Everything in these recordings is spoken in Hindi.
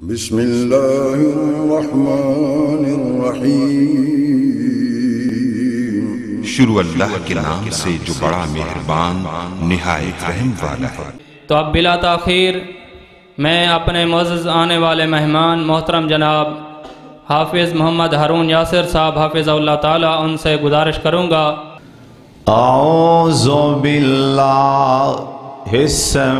बिस्मिल्लाहिर्रहमानिर्रहीम। शुरू अल्लाह के नाम से जो बड़ा मेहरबान निहायत रहम वाला है। तो अब बिला ताख़ीर मैं अपने मोज़ आने वाले मेहमान मोहतरम जनाब हाफिज़ मोहम्मद हारून यासिर साहब हाफिज़ ताला उनसे गुजारिश करूँगा। हिस्समीलालीम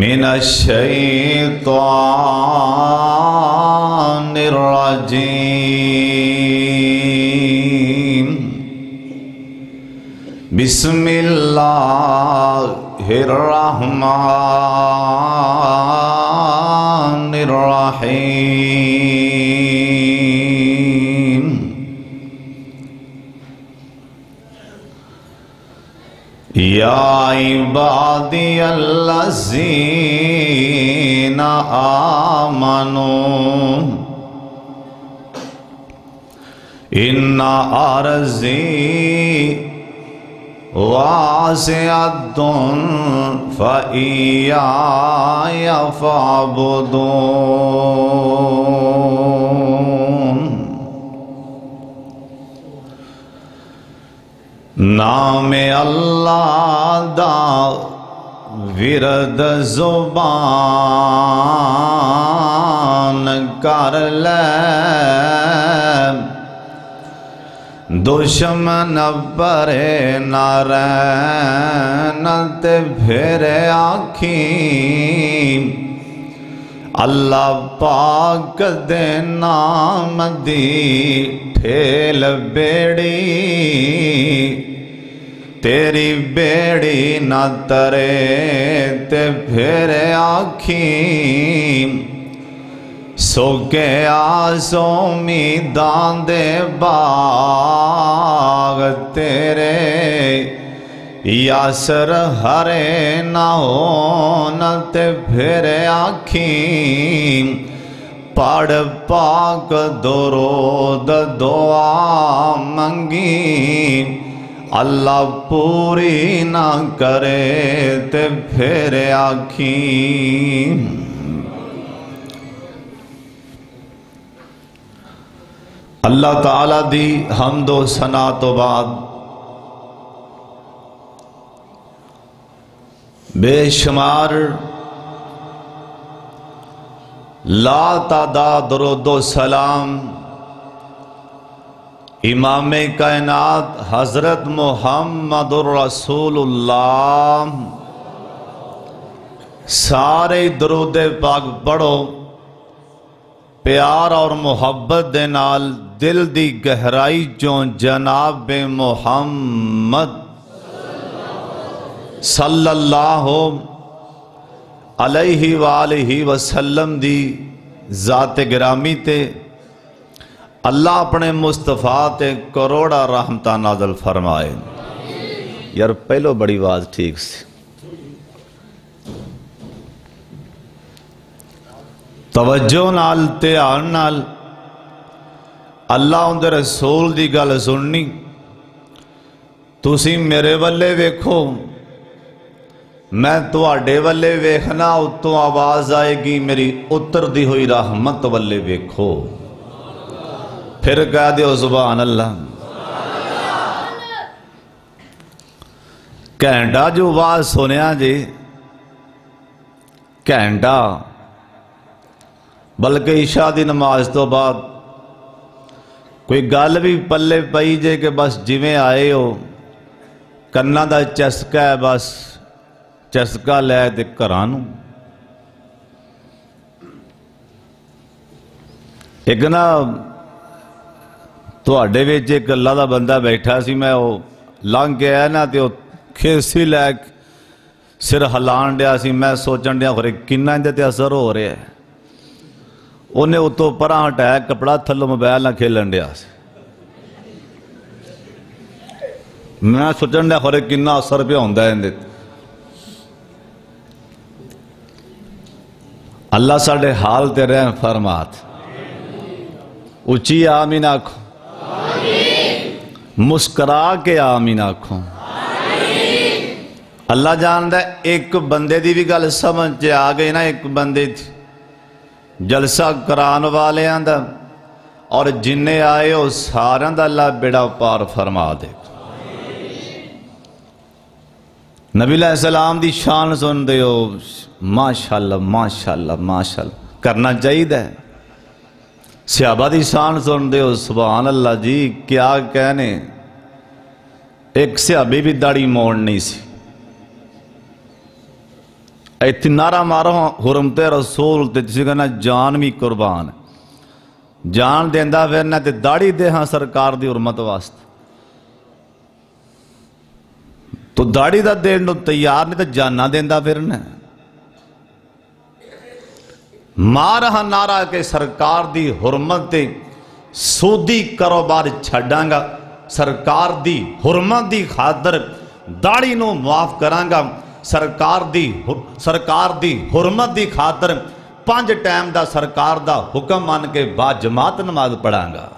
मिन शैतानिर्रजीम बिस्मिल्लाहिर्रहमानिर्रहीम। या न आ मनो इन्ना आरजी वासियतुन फइया फाबुदून। नाम अल्लाह दा विरद ज़ुबान कर ले। दुश्मन परे न ते फिर आखी अल्लाह पाक दे नाम दी ठेल बेड़ी। तेरी बेड़ी न तरे ते फिर आखी। सोके आसो मीदां दे बाग तेरे। यासर हरे न हो न ते फिर आखी। पढ़ पाक दोरोद दुआ मंगी। अल्लाह पूरी ना करे ते फिर आखी अल्लाह ताला दी हमदो सना तो बाद बेशुमार ला तादाद दरुदो सलाम इमाम कायनात हज़रत मोहम्मद रसूलुल्लाह। सारे दरुद पाक पढ़ो। प्यार और मुहब्बत दे नाल दिल दी गहराई चो जनाब मोहम्मद सल्लल्लाहु अलैहि वालैहि वसल्लम दी ज़ात ग्रामी ते अल्लाह अपने मुस्तफ़ा ते करोड़ा रहमता नाजल फरमाए। यार, पहलो बड़ी आवाज़ ठीक सी। तवज्जो नाल, ध्यान नाल। अल्लाह उनके रसूल की गल सुननी। तुसी मेरे वाले वेखो। मैं थोड़े वाले वेखना उत्तों आवाज़ आएगी, मेरी उतरती हुई रहमत वाले वेखो। फिर कह दो ज़ुबान अल्लाह घंटा जो आवाज़ सुनिया जी, घंटा। बल्कि ईशा की नमाज़ तो बाद कोई गल भी पल्ले पई जे कि बस जिमें आए हो, कन्ना का चस्का है बस, चस्का लै ते घर एक ना थोड़े बिच एक अल्लाह का बंदा बैठा सी मैं लंघ के आया ना तो खेसी लै सिर हिलान दिया मैं सोचन दिया खरे इंदे असर हो रहा है उन्हें उतो पर हटाया कपड़ा थलो मोबाइल ना खेलन दिया मैं सोचन दिया खरे कि असर पे होंगे इंदे अल्लाह साढ़े हाल ते रह फरमात उची आमीन आखो मुस्करा के आमीन आखो। अल्लाह जानता एक बंदे की भी गल समझ आ गई ना, एक बंदे जलसा कराने वाले और जिन्हें आए वो सारे अल्लाह बेड़ा पार फरमा दे। नबी सलाम की शान सुन दे माशाला माशाला माशाला करना चाहिए सियाबा की शान सुनते हो अल्लाह जी, क्या कहने? एक सियाबी भी दाड़ी मोड़ नहीं सी। इतने नारा मारो हुरमते रसूल तो तुम कहना जान भी कुर्बान जान देंदा फिरना तो दाड़ी दे हाँ सरकार की उर्मत वास्त। तो दाड़ी का देने तैयार नहीं तो जाना देंदा फिरना ਨੂੰ ਮਾਰ ਹਾਂ ਨਾਰਾ ਕੇ ਸਰਕਾਰ ਦੀ ਹੁਰਮਤ ਤੇ ਸੂਦੀ ਕਾਰੋਬਾਰ ਛੱਡਾਂਗਾ। ਸਰਕਾਰ ਦੀ ਹੁਰਮਤ ਦੀ ਖਾਤਰ ਦਾੜੀ ਨੂੰ ਮਾਫ ਕਰਾਂਗਾ। ਸਰਕਾਰ ਦੀ ਹੁ- ਸਰਕਾਰ ਦੀ ਹੁਰਮਤ ਦੀ ਖਾਤਰ ਪੰਜ ਟਾਈਮ ਦਾ ਸਰਕਾਰ ਦਾ ਹੁਕਮ ਮੰਨ ਕੇ ਬਾ ਜਮਾਤ ਨਮਾਜ਼ ਪੜਾਂਗਾ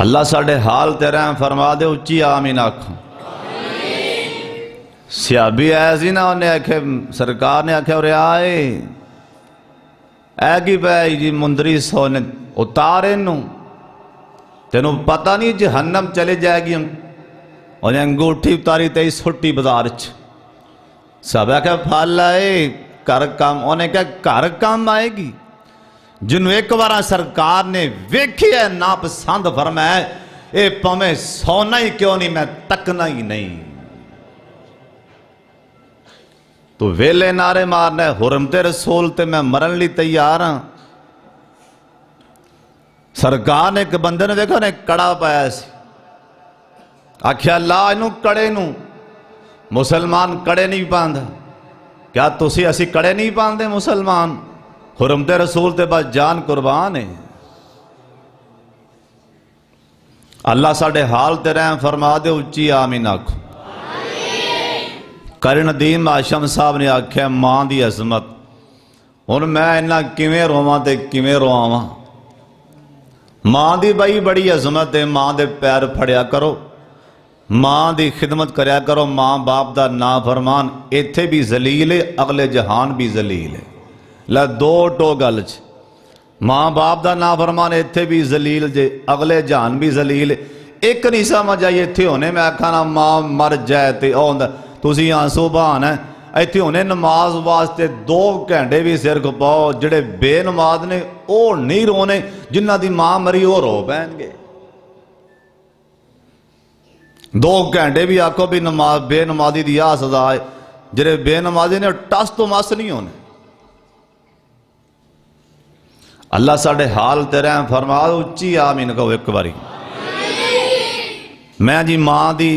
ਅੱਲਾ ਸਾਡੇ ਹਾਲ ਤੇ ਰਹਿਮ ਫਰਮਾ ਦੇ ਉੱਚੀ ਆਮੀਨ ਆਖੋ। सियाबी आया सी ना उन्हें आखे, सरकार ने आख्या उरे आए, ऐ की पै जी, मुंदरी सौ ने उतार इनू तेन पता नहीं जहन्नम चले जाएगी उन्हें अंगूठी उतारी तेई सुट्टी बाज़ार च। सब आख्या फल आए, घर काम उन्हें क्या घर काम आएगी। जिन्हों एक बार सरकार ने वेखी है ना पसंद फरमाया ये भावें सोना ही क्यों नहीं, मैं तकना ही नहीं। तो वेले नारे मारने, हुरम ते रसूल ते मैं मरण ली तैयार हाँ। सरकार ने एक बंदे ने देखो ने कड़ा पाया आख्या, ला इन कड़े न। मुसलमान कड़े नहीं पाता क्या तुसी असी कड़े नहीं पाते मुसलमान? हुरम ते रसूल ते बस जान कुर्बान है। अल्लाह साढ़े हाल ते फरमा दे, उच्ची आमीन आखो। ਕਰਨ ਦੀਨ ਆਸ਼ਮ ਸਾਹਿਬ ਨੇ ਆਖਿਆ ਮਾਂ ਦੀ ਅਜ਼ਮਤ ਹੁਣ ਮੈਂ ਇੰਨਾ ਕਿਵੇਂ ਰੋਵਾਂ ਤੇ ਕਿਵੇਂ ਰੋਵਾਂ ਮਾਂ ਦੀ ਬਈ ਬੜੀ ਅਜ਼ਮਤ ਹੈ ਮਾਂ ਦੇ ਪੈਰ ਫੜਿਆ ਕਰੋ ਮਾਂ ਦੀ ਖਿਦਮਤ ਕਰਿਆ ਕਰੋ ਮਾਂ ਬਾਪ ਦਾ ਨਾ ਫਰਮਾਨ ਇੱਥੇ ਵੀ ਜ਼ਲੀਲ ਹੈ ਅਗਲੇ ਜਹਾਨ ਵੀ ਜ਼ਲੀਲ ਹੈ ਲੈ ਦੋ ਟੋ ਗੱਲ ਚ ਮਾਂ ਬਾਪ ਦਾ ਨਾ ਫਰਮਾਨ ਇੱਥੇ ਵੀ ਜ਼ਲੀਲ ਜੇ ਅਗਲੇ ਜਹਾਨ ਵੀ ਜ਼ਲੀਲ ਹੈ। ਇੱਕ ਨਹੀਂ ਸਮਝ ਆਈ ਇੱਥੇ ਹੋਣੇ ਮੈਂ ਆਖਾਂ ਨਾ ਮਾਂ ਮਰ ਜਾਏ ਤੇ ਉਹ ਹੁੰਦਾ ਤੁਸੀਂ ਆਂਸੂ ਬਹਾਨ ਹੈ ਇੱਥੇ ਹੋਣੇ ਨਮਾਜ਼ ਵਾਸਤੇ 2 ਘੰਟੇ ਵੀ ਸਿਰ ਖਪਾਓ ਜਿਹੜੇ ਬੇਨਮਾਜ਼ ਨੇ ਉਹ ਨਹੀਂ ਰੋਣੇ ਜਿਨ੍ਹਾਂ ਦੀ ਮਾਂ ਮਰੀ ਉਹ ਰੋ ਪੈਣਗੇ ਦੋ ਘੰਟੇ ਵੀ ਆਖੋ ਵੀ ਨਮਾਜ਼ ਬੇਨਮਾਜ਼ੀ ਦੀ ਆ ਸਜ਼ਾ ਹੈ ਜਿਹੜੇ ਬੇਨਮਾਜ਼ੀ ਨੇ ਉਹ ਟਸ ਤੋਂ ਮਸ ਨਹੀਂ ਹੋਣੇ ਅੱਲਾ ਸਾਡੇ ਹਾਲ ਤੇ ਰਹਿਮ ਫਰਮਾ ਉੱਚੀ ਆਮੀਨ ਕਹੋ ਇੱਕ मैं जी माँ की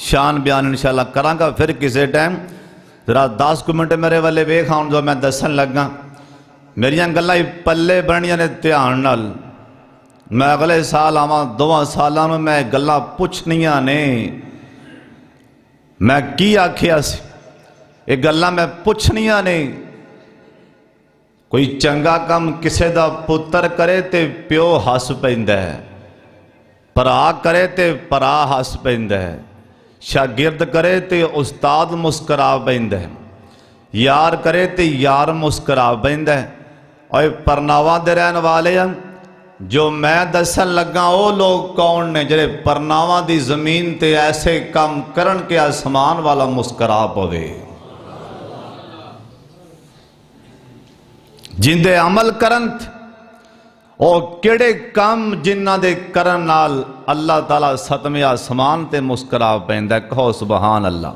शान बयान इंशाला करा फिर किसी टाइम जरा दस कु मिनट मेरे वाले वेख आउन जो मैं दसन लगा। मेरिया गल् पल बनिया ने ध्यान न मैं अगले साल आव दो सालों मैं गल् पुछनिया ने। मैं कि आखिया ये गल् मैं पुछनिया ने। कोई चंगा काम किसी का पुत्र करे तो प्यो हस पैदा है। ਭਰਾ ਕਰੇ ਤੇ ਭਰਾ ਹੱਸ ਪੈਂਦਾ ਹੈ ਸ਼ਾਗਿਰਦ ਕਰੇ ਤੇ ਉਸਤਾਦ ਮੁਸਕਰਾ ਪੈਂਦਾ ਹੈ ਯਾਰ ਕਰੇ ਤੇ ਯਾਰ ਮੁਸਕਰਾ ਪੈਂਦਾ ਹੈ ਓਏ ਪਰਨਾਵਾਂ ਦੇ ਰਹਿਣ ਵਾਲੇ ਆ ਜੋ ਮੈਂ ਦੱਸਣ ਲੱਗਾ ਉਹ ਲੋਕ ਕੌਣ ਨੇ ਜਿਹੜੇ ਪਰਨਾਵਾਂ ਦੀ ਜ਼ਮੀਨ ਤੇ ਐਸੇ ਕੰਮ ਕਰਨ ਕਿ ਅਸਮਾਨ ਵਾਲਾ ਮੁਸਕਰਾ ਪਵੇ ਜਿੰਦੇ ਅਮਲ ਕਰਨ और केड़े काम जिन्हों के करन नाल अल्लाह ताला सतमें आसमान ते मुस्करा पैंदा कहो सुबहान अल्लाह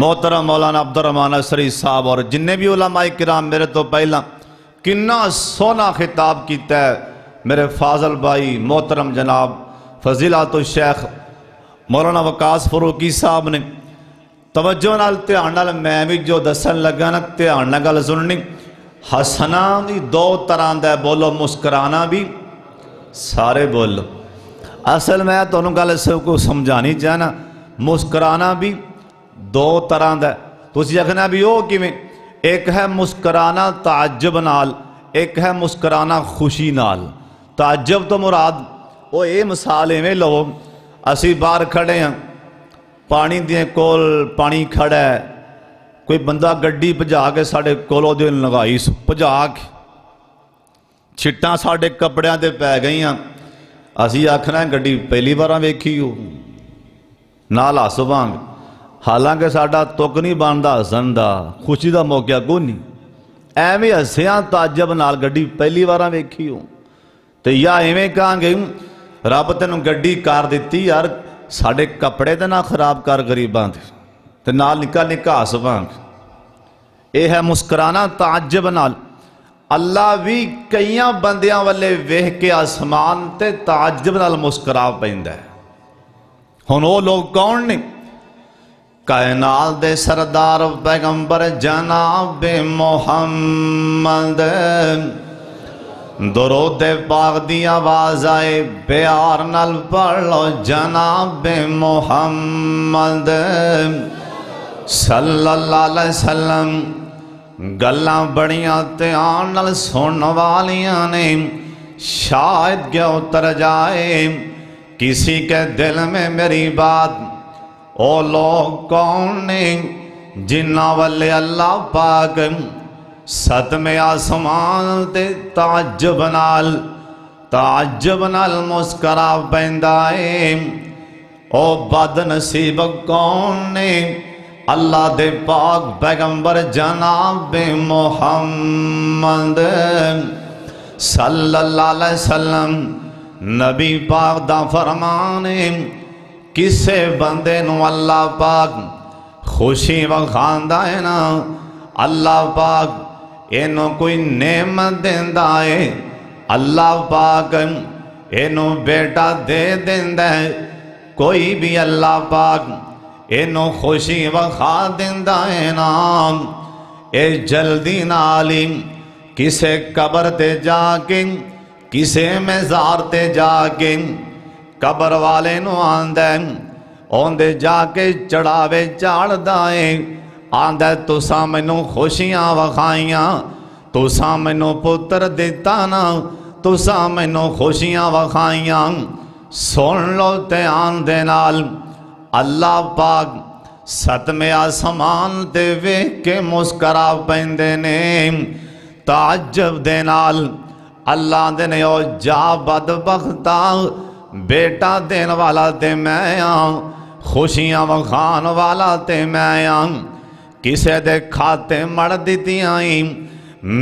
मोहतरम मौलाना अब्दुलरहमान असरी साहब और जिन्हें भी उलामाई किराम मेरे तो पहला किन्ना सोहना खिताब किया मेरे फाजल भाई, मोहतरम जनाब फजीला तो शेख, मौलाना वकास फरूकी साहब ने, तवज्जो नाल ध्यान मैं भी जो दसन लगा ना, ध्यान गल सुननी। हसना भी दो तरह का बोलो, मुस्कराना भी, सारे बोलो। असल मैं थोड़ा गल सबको समझानी चाहना, मुस्कराना भी दो तरह का तुम आखना भी वह किमें एक है मुस्कराना ताजब नाल, एक है मुस्कराना खुशी नाल। ताजब तो मुराद वो ये मिसाल इवें लो असी बाहर खड़े हाँ पानी दे कोल पानी खड़ा है ਕੋਈ ਬੰਦਾ ਗੱਡੀ ਭਜਾ ਕੇ ਸਾਡੇ ਕੋਲ ਉਹਦੇ ਲਗਾਈ ਸ- ਭਜਾ ਕੇ ਛਿੱਟਾਂ ਸਾਡੇ ਕੱਪੜਿਆਂ ਤੇ ਪੈ ਗਈਆਂ ਅਸੀਂ ਆਖਣਾ ਗੱਡੀ ਪਹਿਲੀ ਵਾਰਾਂ ਵੇਖੀ ਹੋ ਨਾਲ ਹੱਸ ਵਾਂਗ ਹਾਲਾਂਕਿ ਸਾਡਾ ਤੁਕ ਨਹੀਂ ਬਣਦਾ ਹੱਸਣ ਦਾ ਖੁਸ਼ੀ ਦਾ ਮੌਕਾ ਕੋਈ ਨਹੀਂ ਐਵੇਂ ਹੱਸਿਆਂ ਤਾਜਬ ਨਾਲ ਗੱਡੀ ਪਹਿਲੀ ਵਾਰਾਂ ਵੇਖੀ ਹੋ ਤੇ ਜਾਂ ਐਵੇਂ ਕਹਾਂਗੇ ਰੱਬ ਤੈਨੂੰ ਗੱਡੀ ਕਰ ਦਿੱਤੀ ਯਾਰ ਸਾਡੇ ਕੱਪੜੇ ਤੇ ਨਾ ਖਰਾਬ ਕਰ ਗਰੀਬਾਂ ਦੇ ਤੇ ਨਾਲ ਨਿੱਕਾ ਨਿੱਕਾ ਹੱਸ ਵਾਂਗ ਇਹ ਹੈ ਮੁਸਕਰਾਣਾ ਤਾਜਬ ਨਾਲ ਅੱਲਾ ਵੀ ਕਈਆਂ ਬੰਦਿਆਂ ਵੱਲੇ ਵੇਖ ਕੇ ਅਸਮਾਨ ਤੇ ਤਾਜਬ ਨਾਲ ਮੁਸਕਰਾ ਪੈਂਦਾ ਹੈ ਹੁਣ ਉਹ ਲੋਕ ਕੌਣ ਨੇ ਕਾਇਨਾਤ ਦੇ ਸਰਦਾਰ ਪੈਗੰਬਰ ਜਨਾਬ ਮੁਹੰਮਦ ਦਰੂਦ ਪਾਕ ਦੀ ਆਵਾਜ਼ ਆਏ ਪਿਆਰ ਨਾਲ ਪੜ ਲਓ ਜਨਾਬ ਮੁਹੰਮਦ सल्लल्लाहु गल बड़िया ध्यान सुन वालिया ने, शायद क्या उतर जाए। किसी के दिल में मेरी बात, ओ लोग कौन ने, जिन्ना वाले अल्लाह पाक सतमे आसमान ते ताजब नाल ताजब नाल मुस्करा पाए है। ओ बद नसीब कौन ने अल्लाह दे पाक पैगंबर जनाब मोहम्मद सल्लल्लाहु अलैहि वसल्लम, नबी पाक दा फरमान, किसे बंदे नु अल्लाह पाक खुशी वखांदा है ना? अल्लाह पाक इनू कोई नेमत देंदा है? अल्लाह पाक इनू बेटा दे देंदा है? कोई भी अल्लाह पाक इनू खुशी वखा दिता है नाम। ये जल्दी नाली किसे कबर ते जाके किसे मेजार ते जाके कबर वाले आंद आंदे जाके चढ़ावे चाड़दा है आंदा, तुसा मैनू खुशियाँ वखाइया, तुसा मैनू पुत्र दिता ना, तुसा मैनू खुशियाँ वखाइया। सुन लो ध्यान दे नाल अल्लाह पाक सतमे आसमान ते वेख के मुस्करा पैंदे ने ताजब दे नाल अल्लाह दे ने, ओ जा बदबख्ता बेटा देन वाला ते मैं आं, खुशियाँ वखान वाला ते मैं आं, किसे दे खाते मड़ दितियाँ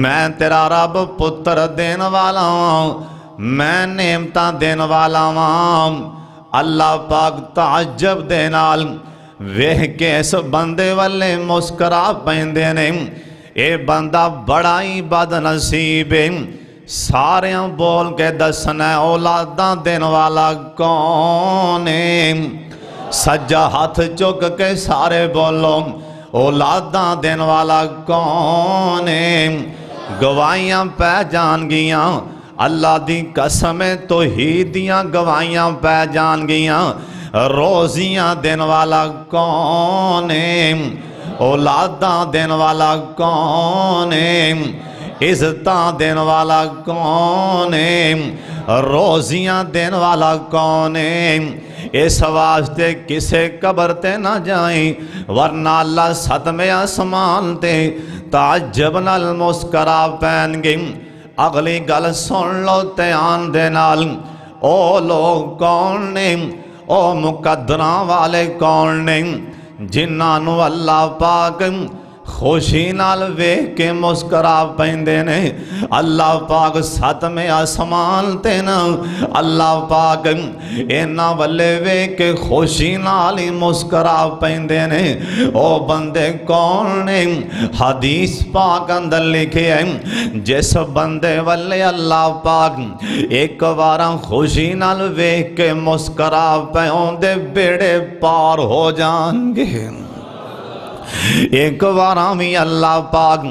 मैं तेरा रब पुत्र देन वाला आं, मैं नेमता देन वाला आं। अल्लाह पाक ताजब दे नाल, वेह के इस बंदे वाले मुस्करा पेंदे ने। ये बंदा बड़ा ही बदनसीब है। सारे बोल के दसना औलादा देन वाला कौन है? सज्जा हाथ चुक के सारे बोलो, औलादा देन वाला कौन है? गवाहियाँ पै जान गियाँ अल्लाह दी कसम तो ही दियाँ गवाइया पै जान गया रोजियाँ देने वाला कौन है? औलादा देने वाला कौन है? इज़्ज़त देने वाला कौन है? रोजियाँ देने वाला कौन है? इस वास्ते किसे कबर ते ना जाए, वरना अल्लाह सतमे आसमान ते ताजब नल मुस्करा पैन गई। अगली गल सुन लो ध्यान दे लोग कौन ने? ओ मुकदर वाले कौन ने? जिन्हों अल्लाह पाक ਨੇ ਜਿਨ੍ਹਾਂ ਨੂੰ ਅੱਲਾ ਪਾਕ ਖੁਸ਼ੀ ਨਾਲ ਵੇਖ ਕੇ ਮੁਸਕਰਾ ਪੈਂਦੇ ਨੇ ਅੱਲਾ ਪਾਕ ਸਤਵੇਂ ਅਸਮਾਨ ਤੇ ਨਾ ਅੱਲਾ ਪਾਕ ਇਹਨਾਂ ਵੱਲੇ ਵੇਖ ਕੇ ਖੁਸ਼ੀ ਨਾਲ ਹੀ ਮੁਸਕਰਾ ਪੈਂਦੇ ਨੇ ਉਹ ਬੰਦੇ ਕੌਣ ਨੇ ਹਦੀਸ ਪਾਕ ਅੰਦਰ ਲਿਖਿਆ ਹੈ ਜਿਸ ਬੰਦੇ ਵੱਲੇ ਅੱਲਾ ਪਾਕ ਇੱਕ ਵਾਰਾਂ ਖੁਸ਼ੀ ਨਾਲ ਵੇਖ ਕੇ ਮੁਸਕਰਾ ਪੈਉਂਦੇ ਬੇੜੇ ਪਾਰ ਹੋ ਜਾਣਗੇ एक बार भी अल्लाह पाक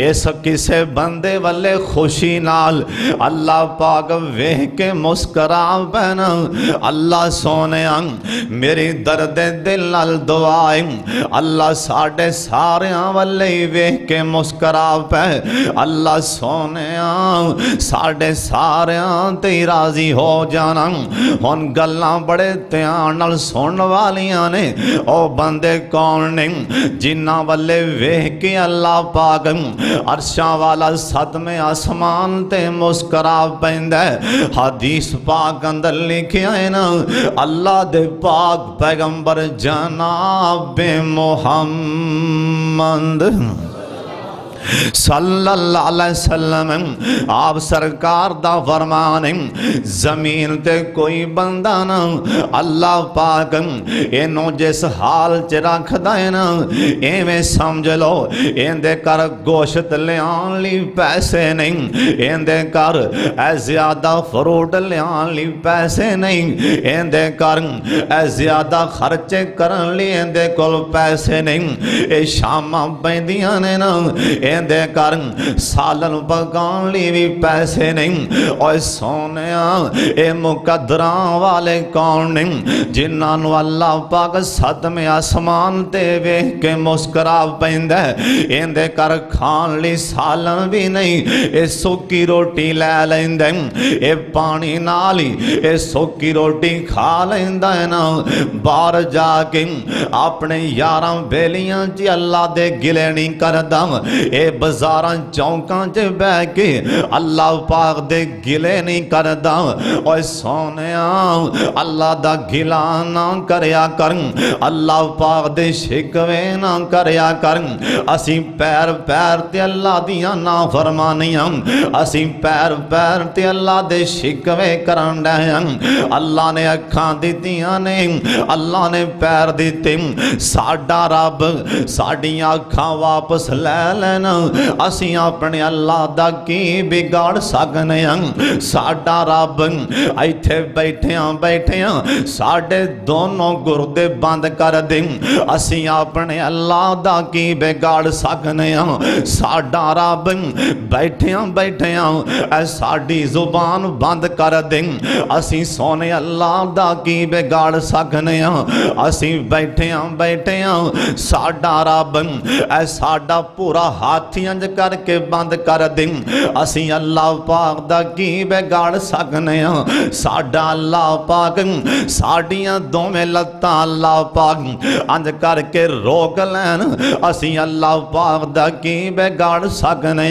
इस किसे बंदे वाले खुशी नाल, अल्लाह पाक वेह के मुस्करा पैन। अल्लाह सोने मेरी दर्द दिल नाल दुआए। अल्लाह साढ़े सारे वाले वेह के मुस्करा पै। अल्लाह सोने साढ़े सारे ते राज़ी हो जाना। हम गल् बड़े ध्यान सुन वाली ने। ओ बंदे कौन ने? ਜਿਨ੍ਹਾਂ ਵੱਲੇ ਵੇਖ ਕੇ ਅੱਲਾਹ ਪਾਕ ਅਰਸ਼ਾਂ ਵਾਲਾ ਸਦਮੇ ਆਸਮਾਨ ਤੇ ਮੁਸਕਰਾ ਪੈਂਦਾ ਹੈ। ਹਦੀਸ ਪਾਕ ਅੰਦਰ ਲਿਖਿਆ ਹੈ ਨਾ ਅੱਲਾਹ ਦੇ ਪਾਕ ਪੈਗੰਬਰ ਜਨਾਬ ਮੁਹੰਮਦ सल्लाम, आप सरकार का फरमान, ज़मीन ते कोई बंदा ना, अल्लाह पाक इनू जिस हाल च समझ लो घर गोश्त लिया पैसे नहीं घर ज़्यादा फ्रूट लिया पैसे नहीं इंदे घर ए ज़्यादा खर्चे करने ली पैसे नहीं ये शामा पेंदियाँ ने ना वेंदे कर सालन पकाने भी पैसे नहीं और सोने ये मुकदर वाले कौन नहीं जिन्होंने अल्लाह पाक सदमे आसमान ते वेख के मुस्करा पेंद कर खान ली सालन भी नहीं ये सुकी रोटी लै लेंद ये पानी नाल ही ये सुकी रोटी खा लेंद बार बाहर जाके अपने यार बेलिया च अल्लाह दे गिले नहीं करदा ए ਬੇਲੀਆਂ 'ਚ ਅੱਲਾ ਦੇ ਗਿਲੇ ਨਹੀਂ ਕਰਦਾ ਇਹ ਬਾਜ਼ਾਰਾਂ ਚੌਂਕਾਂ 'ਚ ਬਹਿ ਕੇ ਅੱਲਾਹ ਪਾਕ ਦੇ ਗਿਲੇ ਨਹੀਂ ਕਰਦਾ ਓਏ ਸੋਨਿਆ ਅੱਲਾ ਦਾ ਗਿਲਾ ਨਾ ਕਰਿਆ ਕਰ ਅੱਲਾਹ ਪਾਕ ਦੇ ਸ਼ਿਕਵੇ ਨਾ ਕਰਿਆ ਕਰ ਅਸੀਂ ਪੈਰ ਪੈਰ ਤੇ ਅੱਲਾ ਦੀਆਂ ਨਾ ਫਰਮਾਨੀਆਂ ਅਸੀਂ ਪੈਰ ਪੈਰ ਤੇ ਅੱਲਾ ਦੇ ਸ਼ਿਕਵੇ ਕਰਨ ਡਏ ਹਾਂ ਅੱਲਾ ਨੇ ਅੱਖਾਂ ਦਿੱਤੀਆਂ ਨੇ ਅੱਲਾ ਨੇ ਪੈਰ ਦਿੱਤੇ ਸਾਡਾ ਰੱਬ ਸਾਡੀਆਂ ਅੱਖਾਂ ਵਾਪਸ ਲੈ ਲੈਣ ਅਸੀਂ ਆਪਣੇ ਅੱਲਾ ਦਾ ਕੀ ਵਿਗਾੜ ਸਕਨੇ ਹਾਂ ਸਾਡਾ ਰੱਬ ਇੱਥੇ ਬੈਠਿਆਂ ਬੈਠਿਆਂ ਸਾਡੇ ਦੋਨੋਂ ਗੁਰਦੇ ਬੰਦ ਕਰ ਦੇ ਅਸੀਂ ਆਪਣੇ ਅੱਲਾ ਦਾ ਕੀ ਵਿਗਾੜ ਸਕਨੇ ਹਾਂ ਸਾਡਾ ਰੱਬ ਬੈਠਿਆਂ ਬੈਠਿਆਂ ਐ ਸਾਡੀ ਜ਼ੁਬਾਨ ਬੰਦ ਕਰ ਦੇ ਅਸੀਂ ਸੋਨੇ ਅੱਲਾ ਦਾ ਕੀ ਵਿਗਾੜ ਸਕਨੇ ਹਾਂ ਅਸੀਂ ਬੈਠਿਆਂ ਬੈਠਿਆਂ ਸਾਡਾ ਰੱਬ ਐ ਸਾਡਾ ਪੂਰਾ ਹੱਥ हथ करके बंद कर दें असी अल्लाह पाक का की बिगाड़ सकने साडा अल्लाह पाक साडिया दोवें लत्त अल्लाह पाक इंज करके रोक लैन। असी अल्लाह पाक का की बिगाड़ सकने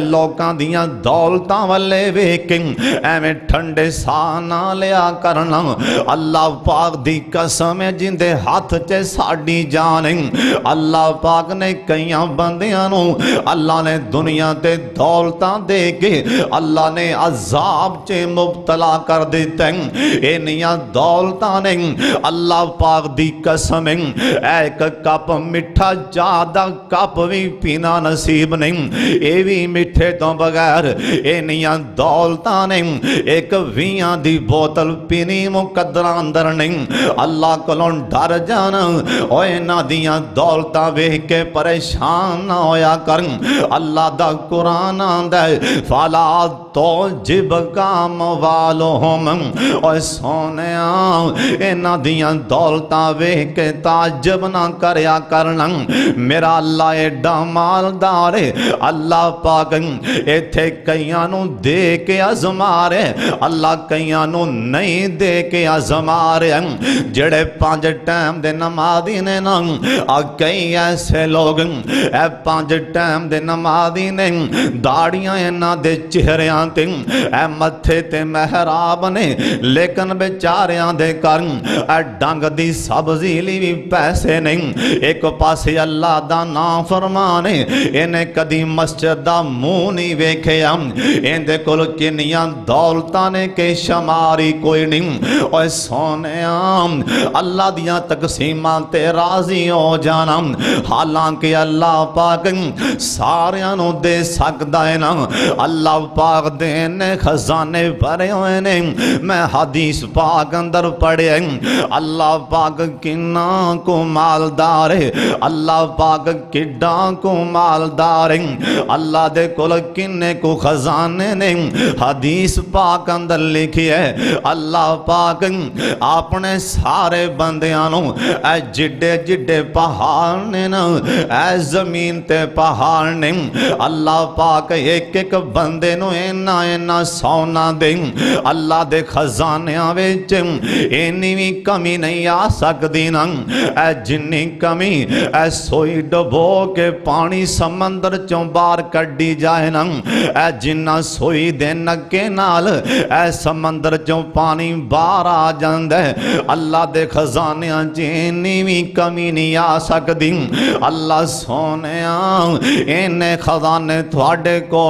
लोगों दिया दौलत वाले वेख एवं ठंडे सह ना लिया करना। अल्लाह पाक दी कसम जिंदे हथ च साड़ी जान अल्लाह पाक ने कई बंद अल्लाह ने दुनिया ते दौलत दे के अल्लाह ने अजाब च मुबतला कर दिते इन दौलत ने अल्लाह पाक दी कसम एक कप मिठा ज़्यादा कप भी पीना नसीब नहीं ये भी मिठे तो बगैर इन दौलत ने एक विया की बोतल पीनी मुकदर अंदर नहीं अल्लाह को डर जाना और इन्हों दौलत वेख के परेशान ना होया पढ़िया कर अल्लाह द कुरान आंदा फाला तो जिब काम वालो हम। और सोने इन्हों दौलत वेख के ताजब ना करया करना मेरा अल्लाह एडा मालदार है, अल्लाह पाक इतने कई दे के अजमा रहे अल्लाह कई नहीं दे के अजमा रहे जड़े पाँच टाइम के नमाजी ने ना कई ऐसे लोग ए पाँच टाइम दे नमाजी ने दाड़ियाँ इन्हों के ते मथे ते महराब ने लेकिन बेचारिया कर डंग की सब्ज़ी ली भी पैसे नहीं एक पास अल्लाह का ना फरमान इन्हें कदी मस्जिद का मूँह नहीं वेख्या इनके कोल किनिया दौलत ने के शमारी कोई नहीं सोने अल्लाह दिया तकसीमा ते राज़ी हो जाना हालाँकि अल्लाह पाक सारिया दे सकता है ना। अल्लाह पाक देने खजाने भरे हुए ने। मैं हदीस पाक अंदर पढ़े अल्लाह पाक किन्ना को मालदार है। अल्लाह पाक किड्डा को मालदार है। अल्लाह दे कोल किन्ने को खजाने ने। हदीस पाक अंदर लिखी है, अल्लाह पाक अपने सारे बंदियाँ जिडे जिडे पहाड़ ने ना ए ज़मीन ते पहाड़ ने अल्लाह पाक एक एक बंदे इन्ना इन्ना सोना दे अल्लाह दे खजानिया विच भी कमी नहीं आ सकती ना। ए जिन्नी कमी ए सोई डबो के पानी समंदर चों बाहर कड़ी जाए ना। ए जिन्ना सोई दे नके नाल ए समंदर चों पानी बाहर आ जाता है अल्लाह दे खजानिया च भी कमी नहीं आ सकती अल्लाह सोने इन खजाने थोड़े को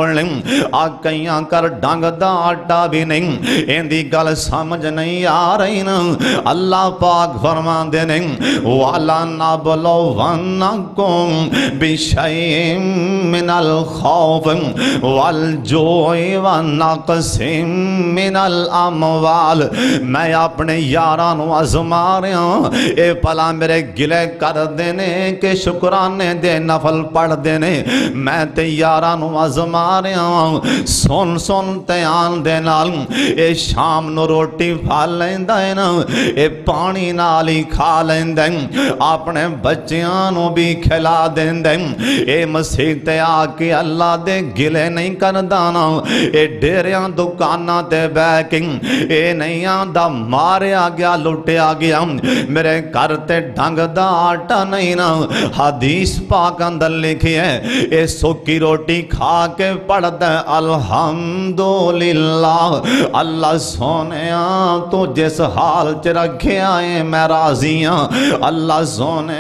कई कर डंग आटा भी नहीं इंदी गल समझ नहीं आ रही न अल्लाह पाक फरमा देने वाला ना बोलो वना को मिनल खौफ जो नकसिम मिनल अमवाल मैं अपने अजमा रहा ये भला मेरे गिले कर देने के शुकराने दे नफल पढ़ ਪੜਦੇ ਨੇ ਮੈਂ ਤੇ ਯਾਰਾਂ ਨੂੰ ਅਜ਼ਮਾ ਰਿਹਾ ਸੁਣ ਸੁਣ ਧਿਆਨ ਦੇ ਨਾਲ ਇਹ ਸ਼ਾਮ ਨੂੰ ਰੋਟੀ ਖਾ ਲੈਂਦਾ ਹੈ ਨਾ ਇਹ ਪਾਣੀ ਨਾਲ ਹੀ ਖਾ ਲੈਂਦਾ ਹੈ। ਆਪਣੇ ਬੱਚਿਆਂ ਨੂੰ ਵੀ ਖਿਲਾ ਦਿੰਦਾ ਹੈ। ਇਹ ਮਸੀਹ ਤੇ ਆ ਕੇ ਅੱਲਾ ਦੇ ਗਿਲੇ ਨਹੀਂ ਕਰਦਾ ਨਾ ਇਹ ਡੇਰਿਆਂ ਦੁਕਾਨਾਂ ਤੇ ਬਹਿ ਕੇ ਇਹ ਨਹੀਂ ਆਂਦਾ ਮਾਰਿਆ ਗਿਆ ਲੁੱਟਿਆ ਗਿਆ ਮੇਰੇ ਘਰ ਤੇ ਢੰਗ ਦਾ ਆਟਾ ਨਹੀਂ ਨਾ ਹਦੀਸ ਪਾਕ ਅੰਦਰ ਲਿਖਿਆ नहीं है। ये सुखी रोटी खा के पढ़द अलहमदुल्ला अल्लाह सोने तू जिस हाल च रखे है मैं राज़ी हाँ। अल्लाह सोने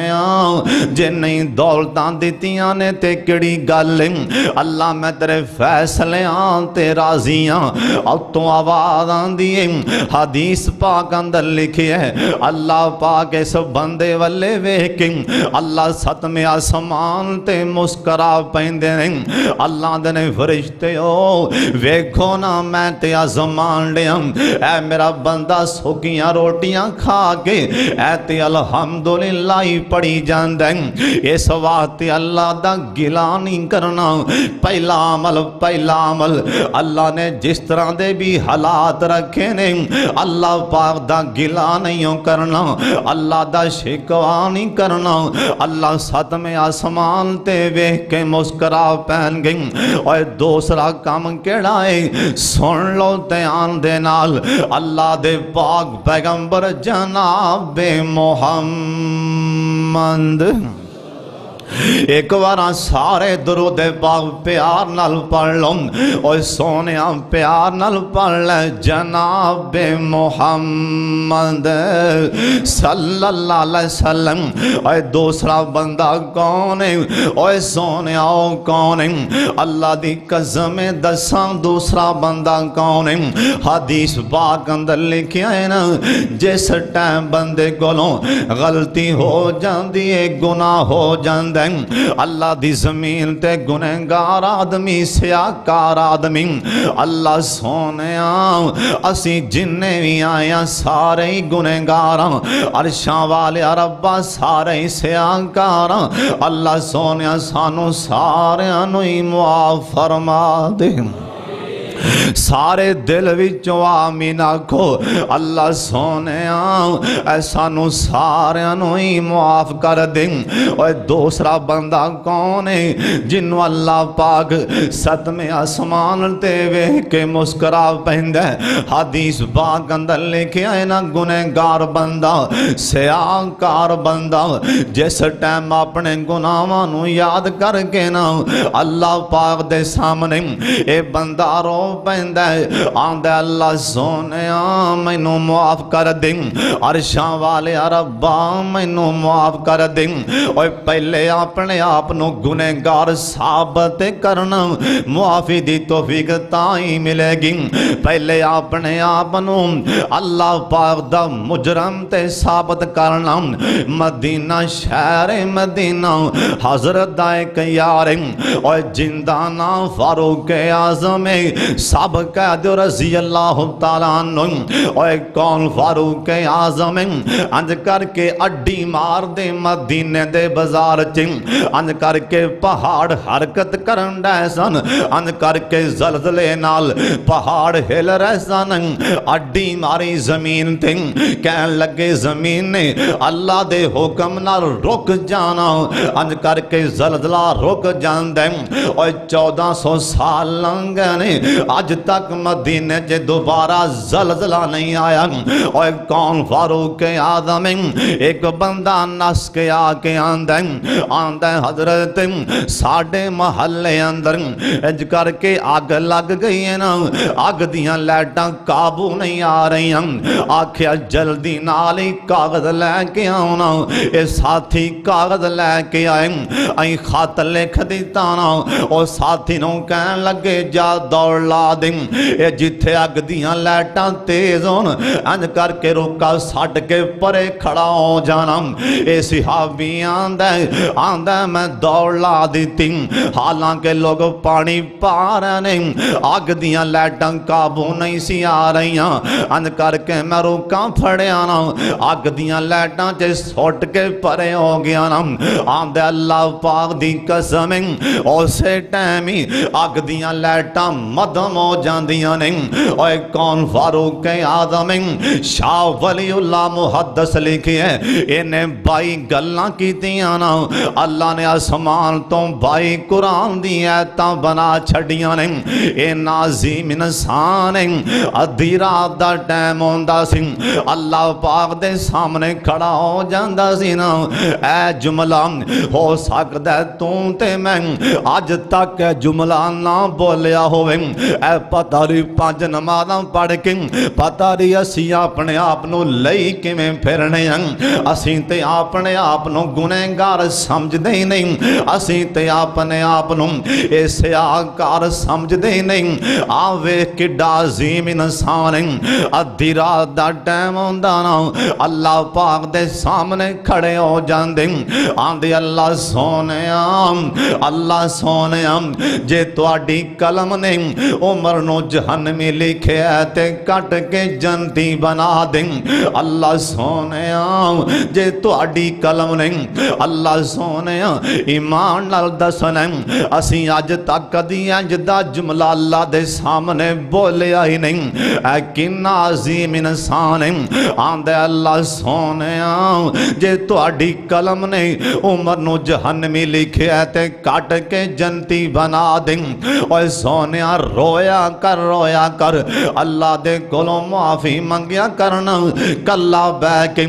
जे नहीं दौलत दित्तियाँ ने ते कि गल। अल्लाह मैं तेरे फैसले ते राज़ी हाँ। उतों आवाज़ आंदी है, हदीस पाक अंदर लिखी है। अल्लाह पाक इस बंदे वाले वेख। अल्लाह सतमे आसमान ते मुस्करा पैंदे अल्लाह दे फरिश्ते हो। वेखो ना मैं ते आजमान लिया। ऐ मेरा बंदा सुखियाँ रोटियाँ खा के, ऐ ते अलहमदुल्ला ही पढ़ी जाता इस वास्ते अल्लाह का गिला नहीं करना। पहला अमल पहला अमल। अल्लाह ने जिस तरह के भी हालात रखे ने, अल्लाह पाक का गिला नहीं करना। अल्लाह का शिकवा नहीं करना। अल्लाह सतमें आसमान ते वेख के मुस्करा पहन गई। और दूसरा काम केड़ा है? सुन लो ध्यान दे अल्लाह दे पाक पैगंबर जनाब मोहम्मद। एक बार सारे दरुद पाक प्यार नाल पढ़ लो और सोने प्यार नाल पढ़ ल, जनाब मोहम्मद सल्लल्लाहु अलैहि और दूसरा बंदा कौन है और सोने आओ कौन है, अल्लाह की कसम दसा दूसरा बंदा कौन है। हदीस बाग अंदर लिखा है ना, जिस टाइम बंदे को गलती हो जाती है, गुनाह हो जाता अल्लाह दी ज़मीन ते गुनहगार आदमी सियाकार आदमी अल्लाह सोने असी जिन्ने भी आया सारे ही गुनहगार अरशा वाले रब्बा सारे ही सियाकार अल्लाह सोने सानू सारू ही मुआफ फरमा दे सारे दिल विचों आमीन आखो अल्लाह सोने सानू सारू ही मुआफ कर दें। और दूसरा बंदा कौन है जिन्हों अल्लाह पाक सतमे आसमान ते वेख के मुस्करा पैदा हदीस बाग अंदर लेके आए ना गुनेगार बंदा सियाकार बंदा, जिस टाइम अपने गुनावां याद करके ना, अल्लाह पाक दे सामने ये बंदा रो अल्लाह सोने मैनू मुआफ कर अरशा वाले मैनू मुआफ कर और पहले अपने आप करना मुआफी की तोफीक ताई मिलेगी पहले अपने आप अल्लाह पाक मुजरम ते करना मदीना शहर मदीना हज़रत दाए यार और ज़िंदा ना फारूक आज़म सबका रज़ी अल्लाह कौन फारूक आज़म अंज करके अड्डी मार दे मदीने दे बाज़ार अंज करके पहाड़ हरकत सन। अंज करके जलजले नाल पहाड़ हिल रहे सन। अड्डी मारी ज़मीन तिंग कह लगे ज़मीन ने अल्लाह दे हुक्म नाल रुक जाना। अंज करके जलजला रुक जाता चौदह सौ साल लंघ ने। अज तक मदीने च दोबारा जलजला नहीं आया। और कौन फारूक आदम एक बंदा नस के आके आंदा आंदा हज़रत साढ़े महल्ले अंदर। इंज करके अग लग गई है ना। अग दिया लाइटा काबू नहीं आ रही। आखिया जल्दी नाल ही कागज़ लैके आना। ये साथी कागज़ लैके आए। अं खत लिख दिता ना। और साथी कह लगे, जा दौड़ ला। ਲਾ ਦੇ ਇਹ ਜਿੱਥੇ ਅੱਗ ਦੀਆਂ ਲਾਈਟਾਂ ਤੇਜ਼ ਹੋਣ ਇੰਜ ਕਰਕੇ ਰੋਕਾ ਛੱਡ ਕੇ ਪਰੇ ਖੜਾ ਹੋ ਜਾਣਾ ਇਹ ਸਿਹਾਬੀ ਆਂਦਾ ਆਂਦਾ ਮੈਂ ਦੌੜ ਲਾ ਦਿੱਤੀ ਹਾਲਾਂਕਿ ਲੋਕ ਪਾਣੀ ਪਾ ਰਹੇ ਨੇ ਅੱਗ ਦੀਆਂ ਲਾਈਟਾਂ ਕਾਬੂ ਨਹੀਂ ਸੀ ਆ ਰਹੀਆਂ ਇੰਜ ਕਰਕੇ ਮੈਂ ਰੋਕਾਂ ਫੜਿਆ ਨਾ ਅੱਗ ਦੀਆਂ ਲਾਈਟਾਂ 'ਚ ਸੁੱਟ ਕੇ ਪਰੇ ਹੋ ਗਿਆ ਨਾ ਆਂਦਾ ਅੱਲਾਹ ਪਾਕ ਦੀ ਕਸਮ ਉਸੇ ਟਾਈਮ ਹੀ ਅੱਗ ਦੀਆਂ ਲਾਈਟਾਂ ਮਦਮ आदम हो जांदियाँ ने ओए कौन फारूक आदम शाह वलीउल्ला मुहदस लिखे इन्हें बाई गल्ला की ना अल्लाह ने आसमान तो बाई कुरान दयत बना छड़िया ने ये नाजीम इंसान अद्धी रात का टाइम आता अल्लाह पाक दे सामने खड़ा हो जाता सी ना ए जुमला हो सकता तू ते मैं अज तक जुमला ना बोलिया होवे ਨਾ ਬੋਲਿਆ ਹੋਵੇ ਐ ਪਤਾ ਨਹੀਂ ਪੰਜ ਨਮਾਜ਼ਾਂ ਪੜ ਕੇ ਪਤਾ ਨਹੀਂ ਅਸੀਂ ਆਪਣੇ ਆਪ ਨੂੰ ਲਈ ਕਿਵੇਂ ਫਿਰਨੇ ਆਂ ਅਸੀਂ ਤੇ ਆਪਣੇ ਆਪ ਨੂੰ ਗੁਨਹਗਾਰ ਸਮਝਦੇ ਹੀ ਨਹੀਂ ਅਸੀਂ ਤੇ ਆਪਣੇ ਆਪ ਨੂੰ ਇਸ ਆਕਾਰ ਸਮਝਦੇ ਹੀ ਨਹੀਂ ਆ ਵੇਖ ਕਿੱਡਾ ਅਜ਼ੀਮ ਇਨਸਾਨ ਹੈ ਅੱਧੀ ਰਾਤ ਦਾ ਟਾਈਮ ਹੁੰਦਾ ਨਾ ਅੱਲਾਹ ਪਾਕ ਦੇ ਸਾਹਮਣੇ ਖੜੇ ਹੋ ਜਾਂਦੇ ਆਂਦੇ ਅੱਲਾਹ ਸੋਹਣਿਆ ਅੱਲਾਹ ਸੋਹਣਿਆ ਜੇ ਤੁਹਾਡੀ ਕਲਮ ਨੇ उमर नो जहन में लिखे ते कट के जनती बना दें। अल्लाह सोने जे थोड़ी कलम नहीं अल्लाह सोने ईमान नाल दसन असी अज तक कदी इंज का जुमला अल्लाह के सामने बोलिया ही नहीं ए कि अजीम इंसान है। आंदा अल्लाह सोने जे थोड़ी कलम ने उमर जहन में लिखे ते कट के जनती बना दें। और सोने रो होया कर, रोया कर। अल्लाह दे कोलों माफ़ी मंगिया करन। कला के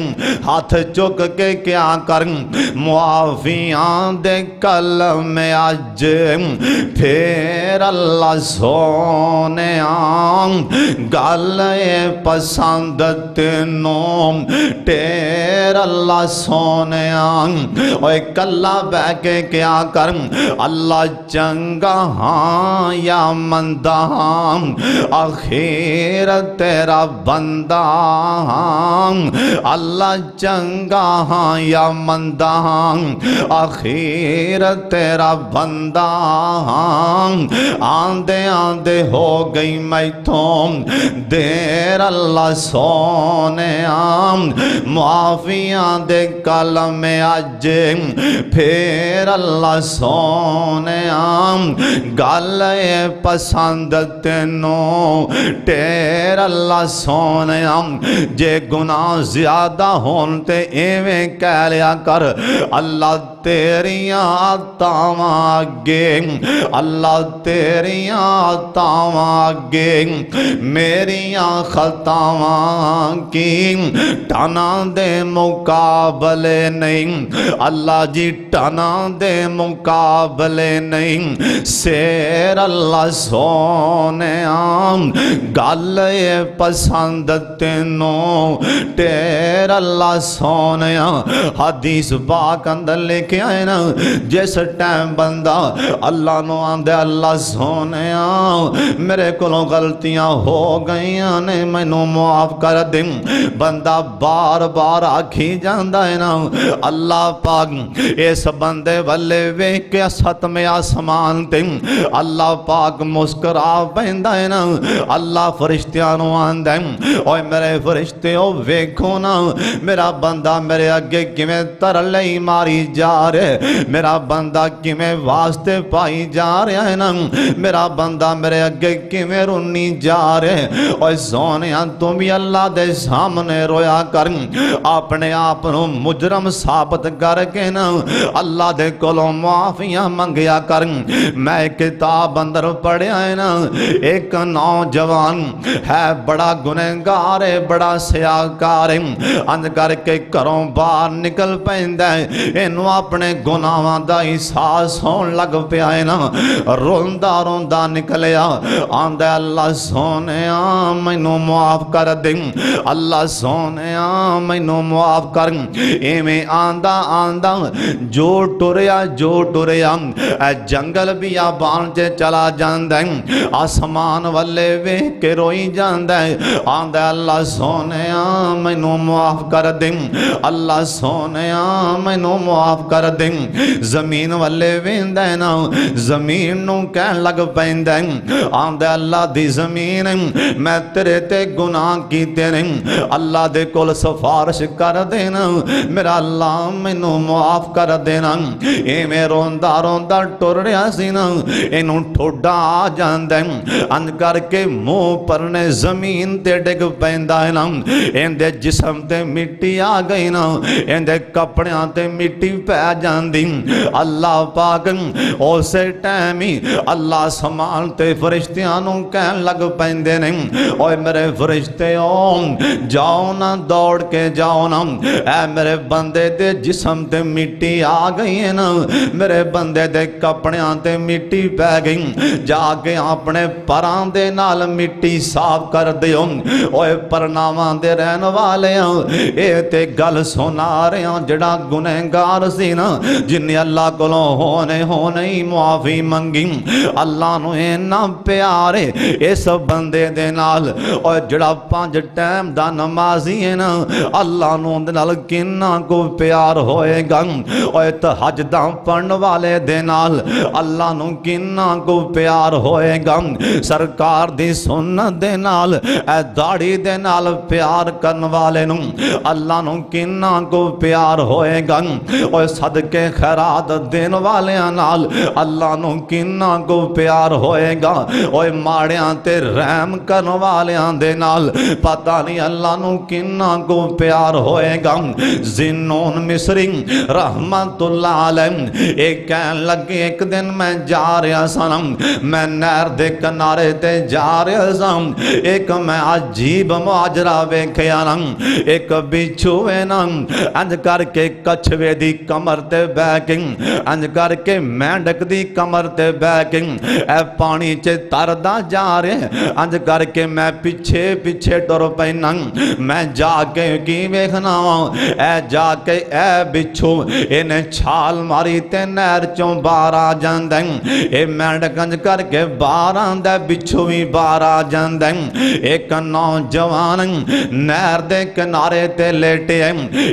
हाथ चुक के क्या कर? मुआफिया दे कल में अज। फिर अल्लाह सोने गल पसंद तेनों। टेर अल्लाह सोने ओए कला बह के क्या कर? अल्लाह चंगा हाँ या मंदा बंदा आखिर तेरा बंदा अल्लाह चंगा हाँ या मंदा आखिर तेरा बंदा आंदे आंदे हो गई मैं तो देर अल्लाह सोने आम माफिया दे कल में अज फिर अल्लाह सोने आम गल पसंद बंद तेनों ढेर अल्लाह सोने जे गुना ज़्यादा होन ते इवें कह लिया कर। अल्लाह तेरिया ताव अल्लाह तेरिया ताव मेरिया खताव की टना दे मुकाबले नहीं। अल्लाह जी, टना दे मुकाबले नहीं। शेर अल्लाह सोने आम गल ये पसंद तेनों। टेर अल्लाह सोने हदीस पाक अंदर लिख वेख्या है ना, जिस टाइम बंदा अल्लाह नु आंदा, अल्लाह सोने मेरे को गलतियाँ हो गई ने, मैनू मुआफ कर दे। बंदा बार बार आखी जाता है ना, अल्लाह पाक, इस बंदे वाले वेख के सतमे आसमान ते। अल्लाह पाक मुस्करा पैंदा है ना, अल्लाह फरिश्तियाँ आंदा। ओए मेरे फरिश्ते वेखो ना, मेरा बंदा मेरे अगे किवें तरन मारी जा। रहा मेरा बंदा किवें वास्ते पाई जा रहा है ना? मेरा बंदा मेरे अगे किवें रुनी जा रहा ओए सोने तू भी अल्लाह दे सामने रोया कर। अपने आप नु मुजरम साबित करके ना, अल्लाह दे कोलों माफियाँ मंगया कर। मैं किताब अंदर पढ़िया है ना, एक नौजवान है, बड़ा गुनहगार है, बड़ा सियाकार है। अंज करके घरों बाहर निकल पैंदा है, इनू अपने गुनाहों का एहसास होन लग पिया है ना। रोंदा रोंदा निकलिया, आंदा अल्लाह सोने मैनू मुआफ कर दे। अल्लाह सोने मैनू मुआफ कर इवें आंदा आंदा, जो टुरया जो टुरया। जंगल भी आबान च चला जांदा है। आसमान वाले वेख के रोई जांदा है। आंदा अल्लाह सोने मैनू मुआफ कर दे। अल्लाह सोने मैनू मुआफ कर दे ज़मीन वाले वेंदा ज़मीन नु कहन लग है अल्लाह दी ज़मीन मैं तेरे ते गुनाह कीते ने अल्लाह दे कोल सिफारिश कर देना मेरा अल्लाह मैनू मुआफ कर देना इवें रोंदा रोंदा टुर रहा सी ना इनू ठोडा आ जांदा अंज करके मुँह परने ज़मीन ते डिग पैंदा है ना इंदे जिस्म ते मिट्टी आ गई ना इंदे कपड़ियाँ ते मिट्टी पै जांदी अल्लाह पाक उसे टाइम ही अल्लाह समान ते फरिश्तियाँ नु कहन लग पैंदे ने। ओए मेरे फरिश्ते ओ जाओ ना दौड़ के जाओ ना। ऐ मेरे बंदे दे जिस्म ते मिट्टी आ गई है ना। मेरे बंदे दे कपड़ियाँ ते मिट्टी पै गई। जाके अपने परां दे नाल मिट्टी साफ़ कर दियो। ओए परनावा दे रहन वाले ए ते गल सुना रहे जड़ा गुनहगार सी ना जिन्ने अल्लाह कोलों होने होने ही मुआफी मंगी अल्लाह नु प्यार इस बंदे दे नाल और जड़ा पाँच टाइम दा नमाजी है ना अल्लाह नाल किन्ना को प्यार होएगा और तहज दा पढ़न वाले दे नाल अल्लाह किन्ना को प्यार होएगा सरकार दी सुन्नत दे नाल दाढ़ी दे नाल प्यार करन वाले नु अल्लाह किन्ना को प्यार होएगा और सदके खैरात देन वालियाँ नाल अल्लाह नु किन्ना को प्यार होएगा। ओए माड़ियाँ ते रहम करन वालियाँ दे नाल पता नहीं अल्लाह नु किन्ना को प्यार होएगा। जिन्नून मिस्री रहमतुल्लाह एक कहन लगे, एक दिन मैं जा रहा सनम मैं नहर दे किनारे ते जा रहा सन एक मैं अजीब मुआजरा वेखिया ना, एक बिच्छू है अंज करके कछवे दी कमर ते बह के अंज करके मेंढक दी कमर ते बह के ए पानी च तरदा जा रहा अंज करके मैं पिछे पिछे टुर पैना मैं जाके की वेखना वा ए जाके ए बिच्छू। इन्हें छाल मारी ते नहर चों बाहर आ जांदा। ए मेंढक अंज करके बाहर आंदा बिच्छू भी बाहर आ जांदा। एक नौजवान नहर दे किनारे ते लेटे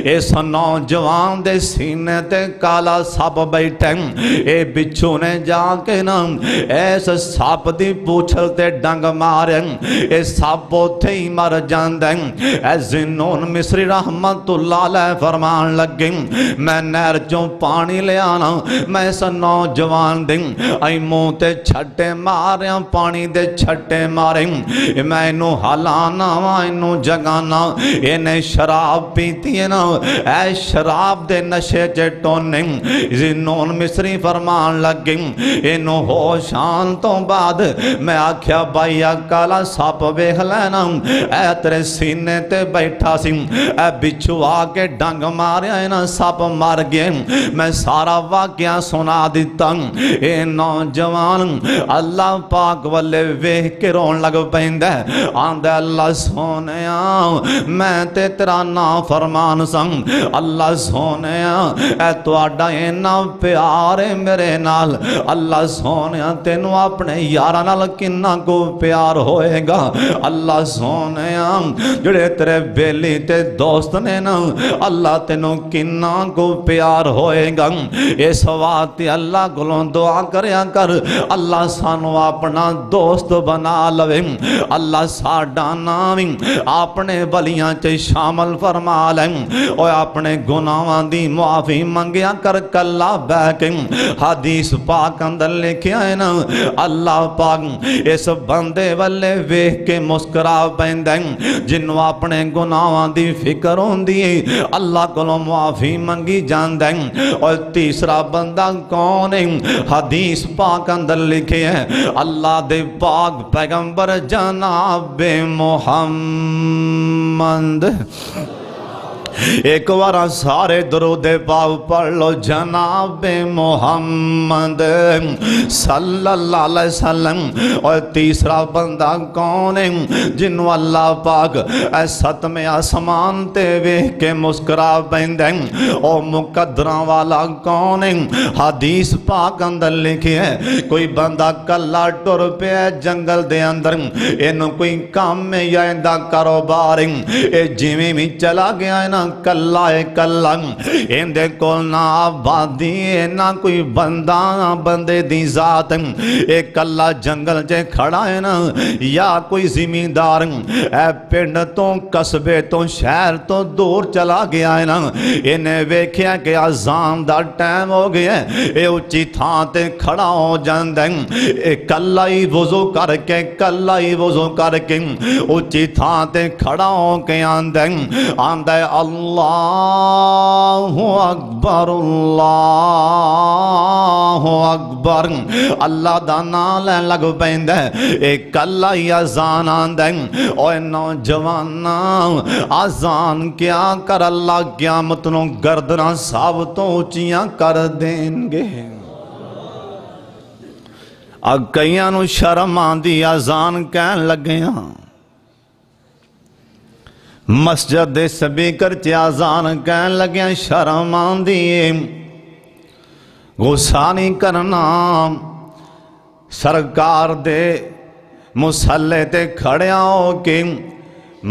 इस नौजवान दे सीने ते काला सप बैठे। ए बिच्छू ने जाके ना इस सप दी पूछल ते डंग मारे। ए सप उथे ही मर जांदा। ए जिन्नून मिस्री रहमतुल्लाह अलैह फरमान लगे, मैं नहर चों पानी ले आना मैं इस नौजवान दे आई मुँह ते छट्टे मारिया पानी दे छट्टे मारे। मैं इनू हलाना वा इनू जगाना। इन्हें शराब पीती है ना, ऐ शराब दे नशे च टोने फरमान इनू तो बाद मैं आख्या, भाई सप वेख तेरे सीने ते बैठा सी। आके डंग सप गए मैं सारा सुना दिता नौजवान, अल्लाह पाक वाले वेख के रोन लग पैंदा आंदा, अल्लाह सोने मैं ते तेरा ना फरमान संग अल्लाह सोने थोड़ा इन्ना प्यार है मेरे नाल। अल्लाह सोने तेन अपने यार कि को प्यार होएगा। अल्लाह सोने जोड़े तेरे बेली ते दोस्त ने ना, अल्लाह तेन कि को प्यार होएगा। इस बात अल्लाह को दुआ कर कर। अल्लाह सानू अपना दोस्त बना लवे। अल्लाह साडा नाम अपने बलिया च शामिल फरमा लें। और अपने गुनाव की मुआफी ਮੰਗਿਆ ਕਰ ਕੱਲਾ ਬਹਿ ਕੇ ਹਦੀਸ ਪਾਕ ਅੰਦਰ ਲਿਖਿਆ ਹੈ ਨਾ ਅੱਲਾ ਪਾਕ ਇਸ ਬੰਦੇ ਵੱਲੇ ਵੇਖ ਕੇ ਮੁਸਕਰਾ ਪੈਂਦਾ ਜਿੰਨੂੰ ਆਪਣੇ ਗੁਨਾਹਾਂ ਦੀ ਫਿਕਰ ਹੁੰਦੀ ਹੈ ਅੱਲਾ ਕੋਲੋਂ ਮੁਆਫੀ ਮੰਗੀ ਜਾਂਦਾ ਹੈ ਔਰ ਤੀਸਰਾ ਬੰਦਾ ਕੌਣ ਹੈ ਹਦੀਸ ਪਾਕ ਅੰਦਰ ਲਿਖਿਆ ਹੈ ਅੱਲਾ ਦੇ ਪਾਕ ਪੈਗੰਬਰ ਜਨਾਬ ਮੁਹੰਮਦ एक बार सारे दरुदे पाव पढ़ लो जनाब मोहम्मद। सल्लाम और तीसरा बंदा कौन है? जिन अल्लाह पाक सतमें आसमान ते वेख के मुस्करा पेंद ओ मुकदर वाला कौन है? हदीस पाक अंदर लिखी है, कोई बंदा कला टुर पिया जंगल दे अंदर। इन कोई काम या इंदा कारोबार ए जिमें भी चला गया है ना ना कला है कला इंदे को ना आबादी है ना कोई बंदा, ना बंदे दी जात। ये कला जंगल च खड़ा है ना, या कोई जिमींदार। ए पिंड तो कस्बे तो शहर तो दूर चला गया है ना। इन्हें वेख्या कि आजान का टाइम हो गया ये उची थान ते खड़ा हो जाता है। कला ही वज़ू करके कला ही वज़ू करके उची थान ते खड़ा हो के आंद आंदा है अल्लाह अकबर अल्लाह अकबर अल्लाह दा नाम ले लग पेंदे ए कल्ला ही अजान आंदे ओए नौजवाना अजान क्या कर अल्लाह कयामत नु गर्दना सब तो ऊंचियाँ कर देंगे अग कईयां नु शर्म आंदी अजान कहन लगे हाँ मस्जिद सभी कर त्याजान कह लगे शर्म आंदी गुस्सा नहीं करना, सरकार दे मुसले ते खड़िया हो के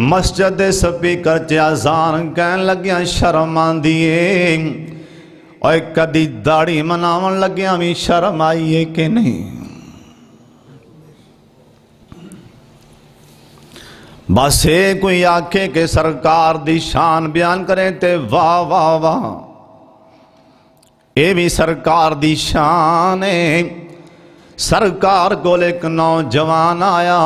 मस्जिद स्पीकर त्याजान कह लगिया, शर्म आंदी और कदी दाड़ी मनावन लगिया, भी शर्म आई है कि नहीं? बस ये कोई आखे के सरकार दी शान बयान करें ते वाह वाह वाह। ये भी सरकार दी शान है। सरकार को नौजवान आया।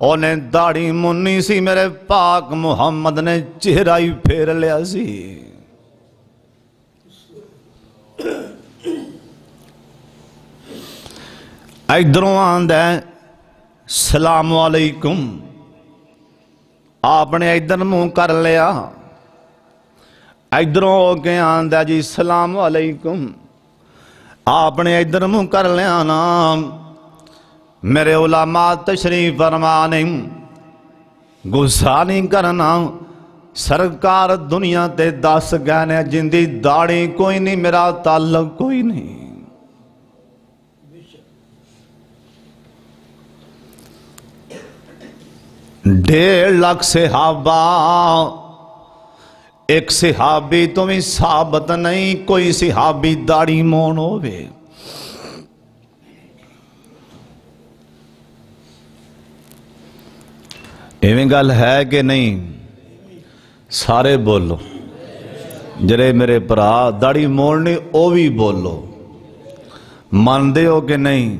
उन्हें दाड़ी मुन्नी सी मेरे पाक मुहम्मद ने चेहरा ही फेर लिया सी। इधरों आंद वालेकुम। ਦਾੜੀ ਮੁੰਨੀ ਨੇ ਇਧਰ ਮੂੰਹ ਕਰ ਲਿਆ। ਇਧਰੋਂ ਹੋ ਕੇ ਆਂਦਾ ਜੀ, ਸਲਾਮ ਅਲੈਕੁਮ। ਆਪਨੇ ਇਧਰ ਮੂੰਹ ਕਰ ਲਿਆ ਨਾ। ਮੇਰੇ ਉਲਾਮਾ ਤਸ਼ਰੀਫ ਫਰਮਾਨੇ, ਗੁੱਸਾ ਨਹੀਂ ਕਰਨਾ। ਸਰਕਾਰ ਦੁਨੀਆ ਤੇ ਦੱਸ ਗਏ ਨੇ, ਜਿੰਦੀ ਦਾੜੀ ਕੋਈ ਨਹੀਂ, ਮੇਰਾ ਤਾਲੁਕ ਕੋਈ ਨਹੀਂ। डेढ़ लाख सिहाबा। एक सिहाबी तो भी साबत नहीं, कोई सिहाबी दाड़ी मोन हो इवें गल है कि नहीं? सारे बोलो। जरे मेरे भरा दाड़ी मोड़नी वह भी बोलो। मानते हो कि नहीं?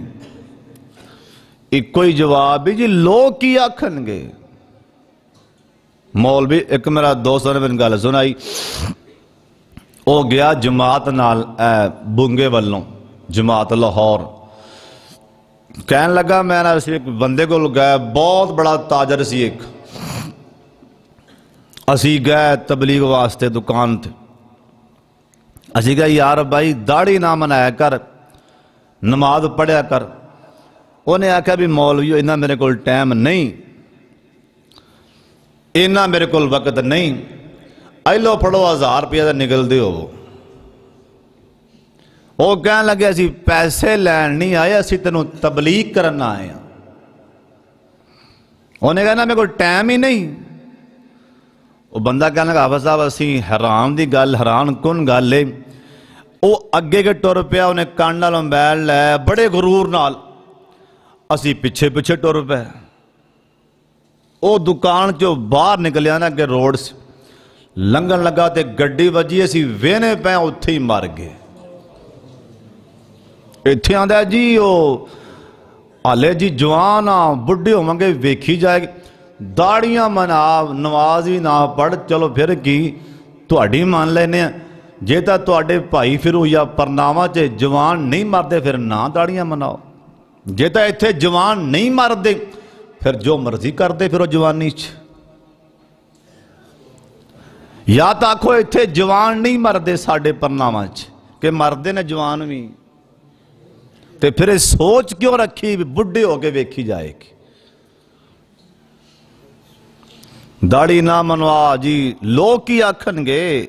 ਇੱਕੋ ਹੀ ਜਵਾਬ ਵੀ ਜੀ ਲੋਕ ਕੀ ਆਖਣਗੇ ਮੌਲਵੀ ਇੱਕ ਮੇਰਾ ਦੋਸਤ ਨੇ ਮੈਨੂੰ ਗੱਲ ਸੁਣਾਈ ਉਹ ਗਿਆ ਜਮਾਤ ਨਾਲ ਐ ਬੁੰਗੇ ਵੱਲੋਂ ਜਮਾਤ ਲਾਹੌਰ ਕਹਿਣ ਲੱਗਾ ਮੈਂ ਨਾ ਅਸੀਂ ਇੱਕ ਬੰਦੇ ਕੋਲ ਗਏ ਬਹੁਤ ਬੜਾ ਤਾਜਰ ਸੀ ਇੱਕ ਅਸੀਂ ਗਏ ਤਬਲੀਗ ਵਾਸਤੇ ਦੁਕਾਨ ਤੇ ਅਸੀਂ ਕਿਹਾ ਯਾਰ ਬਾਈ ਦਾੜੀ ਨਾ ਮਨਾਇਆ ਕਰ ਨਮਾਜ਼ ਪੜਿਆ ਕਰ ਉਹਨੇ ਆਖਿਆ ਵੀ ਮੌਲਵੀਓ ਇਹਨਾਂ ਮੇਰੇ ਕੋਲ ਟਾਈਮ ਨਹੀਂ ਇਹਨਾਂ ਮੇਰੇ ਕੋਲ ਵਕਤ ਨਹੀਂ ਐ ਲੋ ਫੜੋ 1000 ਰੁਪਏ ਦਾ ਨਿਕਲਦੇ ਹੋ ਉਹ ਕਹਿਣ ਲੱਗੇ ਅਸੀਂ ਪੈਸੇ ਲੈਣ ਨਹੀਂ ਆਏ ਅਸੀਂ ਤੈਨੂੰ ਤਬਲੀਗ ਕਰਨ ਆਏ ਆ ਉਹਨੇ ਕਹਿੰਦਾ ਮੇਰੇ ਕੋਲ ਟਾਈਮ ਹੀ ਨਹੀਂ ਉਹ ਬੰਦਾ ਕਹਿਣ ਲੱਗਾ ਹਾਫਿਜ਼ ਸਾਹਿਬ ਅਸੀਂ ਹੈਰਾਨ ਦੀ ਗੱਲ ਹੈਰਾਨ ਕੁਨ ਗੱਲ ਏ ਉਹ ਅੱਗੇ ਕੇ ਟੁਰ ਪਿਆ ਉਹਨੇ ਕੰਨ ਨਾਲ ਮੋਬਾਈਲ ਲੈ ਬੜੇ ਗਰੂਰ ਨਾਲ ਅਸੀਂ ਪਿੱਛੇ ਪਿੱਛੇ ਟੁਰ ਪਏ ਉਹ ਦੁਕਾਨ ਚੋਂ ਬਾਹਰ ਨਿਕਲਿਆ ਨਾ ਕਿ ਰੋਡ ਸ ਲੰਘਣ ਲੱਗਾ ਤੇ ਗੱਡੀ ਵੱਜੀ ਅਸੀਂ ਵੇਨੇ ਪਏ ਉੱਥੇ ਹੀ ਮਰ ਗਏ ਇੱਥੇ ਆਂਦਾ ਜੀ ਉਹ ਹਾਲੇ ਜੀ ਜਵਾਨ ਆ ਬੁੱਢੇ ਹੋਵਾਂਗੇ ਵੇਖੀ ਜਾਏਗੀ ਦਾੜੀਆਂ ਮਨਾ ਨਮਾਜ਼ ਵੀ ਨਾ ਪੜ ਚਲੋ ਫਿਰ ਕੀ ਤੁਹਾਡੀ ਮੰਨ ਲੈਨੇ ਆ ਜੇ ਤਾਂ ਤੁਹਾਡੇ ਭਾਈ ਫਿਰੂ ਜਾਂ ਪਰਨਾਵਾ 'ਚ ਜਵਾਨ ਨਹੀਂ ਮਰਦੇ ਫਿਰ ਨਾ ਦਾੜੀਆਂ ਮਨਾਓ ਜੇ ਤਾਂ ਇੱਥੇ ਜਵਾਨ ਨਹੀਂ ਮਰਦੇ ਫਿਰ ਜੋ ਮਰਜ਼ੀ ਕਰਦੇ ਫਿਰ ਉਹ ਜਵਾਨੀ 'ਚ ਜਾਂ ਤਾਂ ਆਖੋ ਇੱਥੇ ਜਵਾਨ ਨਹੀਂ ਮਰਦੇ ਸਾਡੇ ਪਰਨਾਵਾਂ 'ਚ ਕਿ ਮਰਦੇ ਨੇ ਜਵਾਨ ਵੀ ਤੇ ਫਿਰ ਇਹ ਸੋਚ ਕਿਉਂ ਰੱਖੀ ਵੀ ਬੁੱਢੇ ਹੋ ਕੇ ਵੇਖੀ ਜਾਏਗੀ ਦਾੜੀ ਨਾ ਮਨਵਾ ਜੀ ਲੋਕ ਕੀ ਆਖਣਗੇ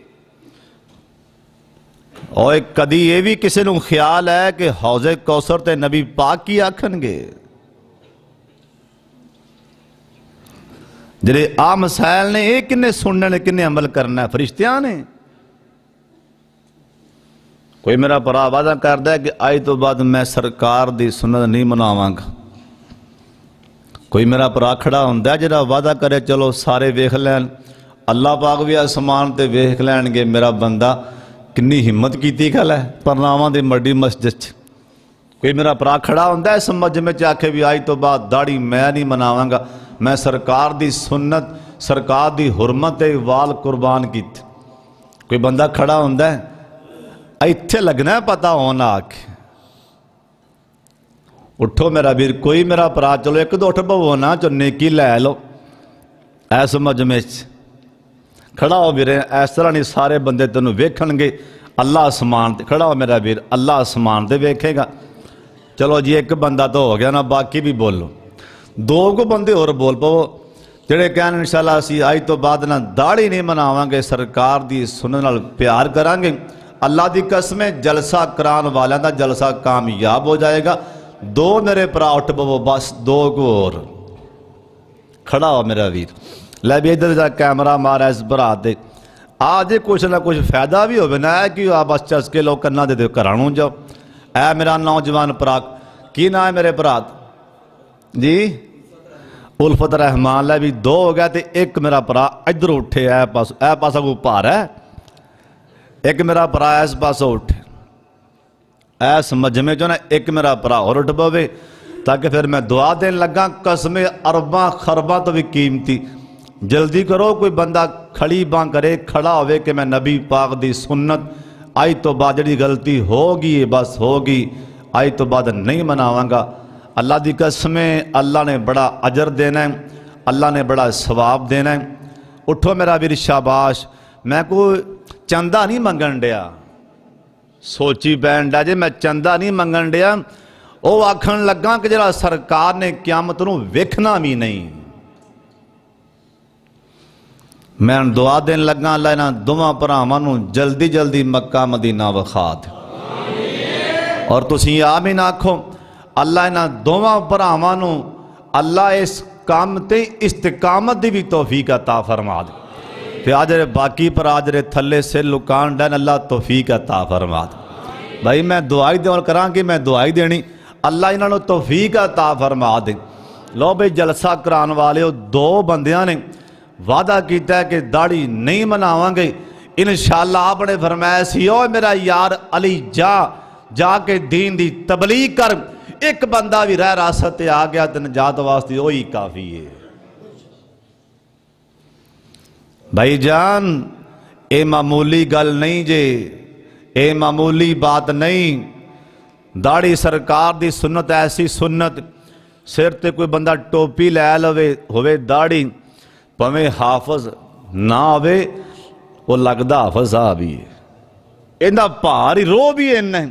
ਓਏ ਕਦੀ ਇਹ ਵੀ ਕਿਸੇ ਨੂੰ ਖਿਆਲ ਹੈ ਕਿ ਹੌਜ਼ੇ ਕੌਸਰ ਤੇ ਨਬੀ ਪਾਕ ਕੀ ਆਖਣਗੇ ਜਿਹੜੇ ਆ ਮਸਾਇਲ ਨੇ ਇਹ ਕਿੰਨੇ ਸੁਣਨੇ ਨੇ ਕਿੰਨੇ ਅਮਲ ਕਰਨਾ ਹੈ? ਫਰਿਸ਼ਤਿਆਂ ਨੇ ਕੋਈ ਮੇਰਾ ਭਰਾ ਵਾਦਾ ਕਰਦਾ ਹੈ ਕਿ ਅੱਜ ਤੋਂ ਬਾਅਦ ਮੈਂ ਸਰਕਾਰ ਦੀ ਸੁਨਨਤ ਨਹੀਂ ਮਨਾਵਾਂਗਾ ਕੋਈ ਮੇਰਾ ਭਰਾ ਖੜਾ ਹੁੰਦਾ ਜਿਹੜਾ ਵਾਦਾ ਕਰੇ ਚਲੋ ਸਾਰੇ ਵੇਖ ਲੈਣ ਅੱਲਾਹ ਪਾਕ ਵੀ ਅਸਮਾਨ ਤੇ ਵੇਖ ਲੈਣਗੇ ਮੇਰਾ ਬੰਦਾ ਕਿੰਨੀ ਹਿੰਮਤ ਕੀਤੀ ਗੱਲ ਹੈ ਪਰਨਾਵਾਂ ਦੀ ਮੱਡੀ ਮਸਜਿਦ 'ਚ ਕੋਈ ਮੇਰਾ ਭਰਾ ਖੜਾ ਹੁੰਦਾ ਇਸ ਮਜਮੇ 'ਚ ਆਖੇ ਵੀ ਅੱਜ ਤੋਂ ਬਾਅਦ ਦਾੜੀ ਮੈਂ ਨਹੀਂ ਮਨਾਵਾਂਗਾ ਮੈਂ ਸਰਕਾਰ ਦੀ ਸੁਨਨਤ ਸਰਕਾਰ ਦੀ ਹੁਰਮਤ ਤੇ ਵਾਲ ਕੁਰਬਾਨ ਕੀਤੇ ਕੋਈ ਬੰਦਾ ਖੜਾ ਹੁੰਦਾ ਹੈ ਇੱਥੇ ਲੱਗਣਾ ਹੈ ਪਤਾ ਹੋਣ ਆ ਕੇ ਉਠੋ ਮੇਰਾ ਵੀਰ ਕੋਈ ਮੇਰਾ ਭਰਾ ਚਲੋ ਇੱਕ ਦੋ ਉੱਠ ਭਵੋ ਨਾ ਚੋ ਨੇਕੀ ਲੈ ਲਓ ਐਸ ਮਜਮੇ 'ਚ ਖੜਾ ਹੋ ਵੀਰੇ ਇਸ ਤਰ੍ਹਾਂ ਨਹੀਂ ਸਾਰੇ ਬੰਦੇ ਤੈਨੂੰ ਵੇਖਣਗੇ ਅੱਲਾ ਅਸਮਾਨ ਤੇ ਖੜਾ ਹੋ ਮੇਰਾ ਵੀਰ ਅੱਲਾ ਅਸਮਾਨ ਤੇ ਵੇਖੇਗਾ ਚਲੋ ਜੀ ਇੱਕ ਬੰਦਾ ਤਾਂ ਹੋ ਗਿਆ ਨਾ ਬਾਕੀ ਵੀ ਬੋਲੋ ਦੋ ਕੁ ਬੰਦੇ ਹੋਰ ਬੋਲ ਪਵੋ ਜਿਹੜੇ ਕਹਿਣ ਇਨਸ਼ਾਅੱਲਾ ਅਸੀਂ ਅੱਜ ਤੋਂ ਬਾਅਦ ਨਾ ਦਾੜੀ ਨਹੀਂ ਮਨਾਵਾਂਗੇ ਸਰਕਾਰ ਦੀ ਸੁਣਨ ਨਾਲ ਪਿਆਰ ਕਰਾਂਗੇ ਅੱਲਾ ਦੀ ਕਸਮ ਹੈ ਜਲਸਾ ਕਰਾਉਣ ਵਾਲਿਆਂ ਦਾ ਜਲਸਾ ਕਾਮਯਾਬ ਹੋ ਜਾਏਗਾ ਦੋ ਮੇਰੇ ਭਰਾ ਉੱਠ ਪਵੋ ਬਸ ਦੋ ਕੁ ਹੋਰ ਖੜਾ ਹੋ ਮੇਰਾ ਵੀਰ ਲੈ ਵੀ ਇਧਰ ਦਾ ਕੈਮਰਾ ਮਾਰਾ ਇਸ ਭਰਾ ਤੇ ਆ ਜੇ ਕੁਛ ਨਾ ਕੁਛ ਫਾਇਦਾ ਵੀ ਹੋਵੇ ਨਾ ਇਹ ਕਿ ਆ ਬਸ ਚਸਕੇ ਲੋਕ ਕੰਨਾਂ ਦੇ ਦਿਓ ਘਰਾਂ ਨੂੰ ਜਾਓ ਐ ਮੇਰਾ ਨੌਜਵਾਨ ਭਰਾ ਕੀ ਨਾਂ ਹੈ ਮੇਰੇ ਭਰਾ ਦਾ? ਜੀ ਉਲਫਤ ਰਹਿਮਾਨ ਲੈ ਵੀ ਦੋ ਹੋ ਗਿਆ ਤੇ ਇੱਕ ਮੇਰਾ ਭਰਾ ਇੱਧਰ ਉੱਠੇ ਐ ਪਾਸ ਐ ਪਾਸਾ ਕੋ ਭਾਰ ਹੈ ਇੱਕ ਮੇਰਾ ਭਰਾ ਇਸ ਪਾਸੋਂ ਉੱਠੇ ਐਸ ਮਜਮੇ ਚੋਂ ਨਾ ਇੱਕ ਮੇਰਾ ਭਰਾ ਹੋਰ ਉੱਠ ਪਵੇ ਤਾਂ ਕਿ ਫਿਰ ਮੈਂ ਦੁਆ ਦੇਣ ਲੱਗਾ ਕਸਮੇ ਅਰਬਾਂ ਖਰਬਾਂ ਤੋਂ ਵੀ जल्दी करो, कोई बंदा खड़ी बां करे, खड़ा होवे कि मैं नबी पाक दी सुन्नत। आई तो बाद जी गलती होगी बस होगी। आई तो बाद नहीं मनावगा। अल्लाह की कसमें, अल्लाह ने बड़ा अजर देना है। अल्लाह ने बड़ा सवाब देना है। उठो मेरा वीर शाबाश। मैं को चंदा नहीं मंगन दिया सोची पैन डा जे, मैं चंदा नहीं मंगन डिया। वो आखन लगा कि जरा सरकार ने क्यामत वेखना भी नहीं। मैं दुआ देन लगा अल्लाह इन्होंने दोवों जल्दी जल्दी मक्का मदीना विखा दो। और तुम आम ही ना आखो, अल्लाह इन्होंने दोवों भरावों अल्लाह इस काम से इस्तकामत की भी तोहफीक अता फरमा दे। फिर आज बाकी भरा आज थले सिर लुकान डन अल्लाह तोहफीक अता फरमा दे। भाई, मैं दुआई दे और करा कि मैं दुआई देनी? अल्लाह इन्होंने तोहफीक अता फरमा दे। लो भाई, जलसा कराने वाले दो बंद ने वादा किया कि दाड़ी नहीं मनावे इन शाला आपने फरमाया सी ओ मेरा यार अली जा, जाके दीन की दी तबलीग कर। एक बंदा भी रह रासत आ गया तो नजात वास्ते वही काफ़ी है। भाई जान ये मामूली गल नहीं जे ये मामूली बात नहीं। दाड़ी सरकार की सुन्नत, ऐसी सुन्नत, सिर ते कोई बंदा टोपी लै लवे, होवे दाड़ी ਭਾਵੇਂ ਹਾਫਜ਼ ਨਾ ਹੋਵੇ ਉਹ ਲੱਗਦਾ ਹਾਫਜ਼ ਸਾਹਿਬ ਹੀ ਹੈ ਇਹਦਾ ਭਾਰ ਹੀ ਰੋਹ ਵੀ ਇੰਨਾ ਹੈ।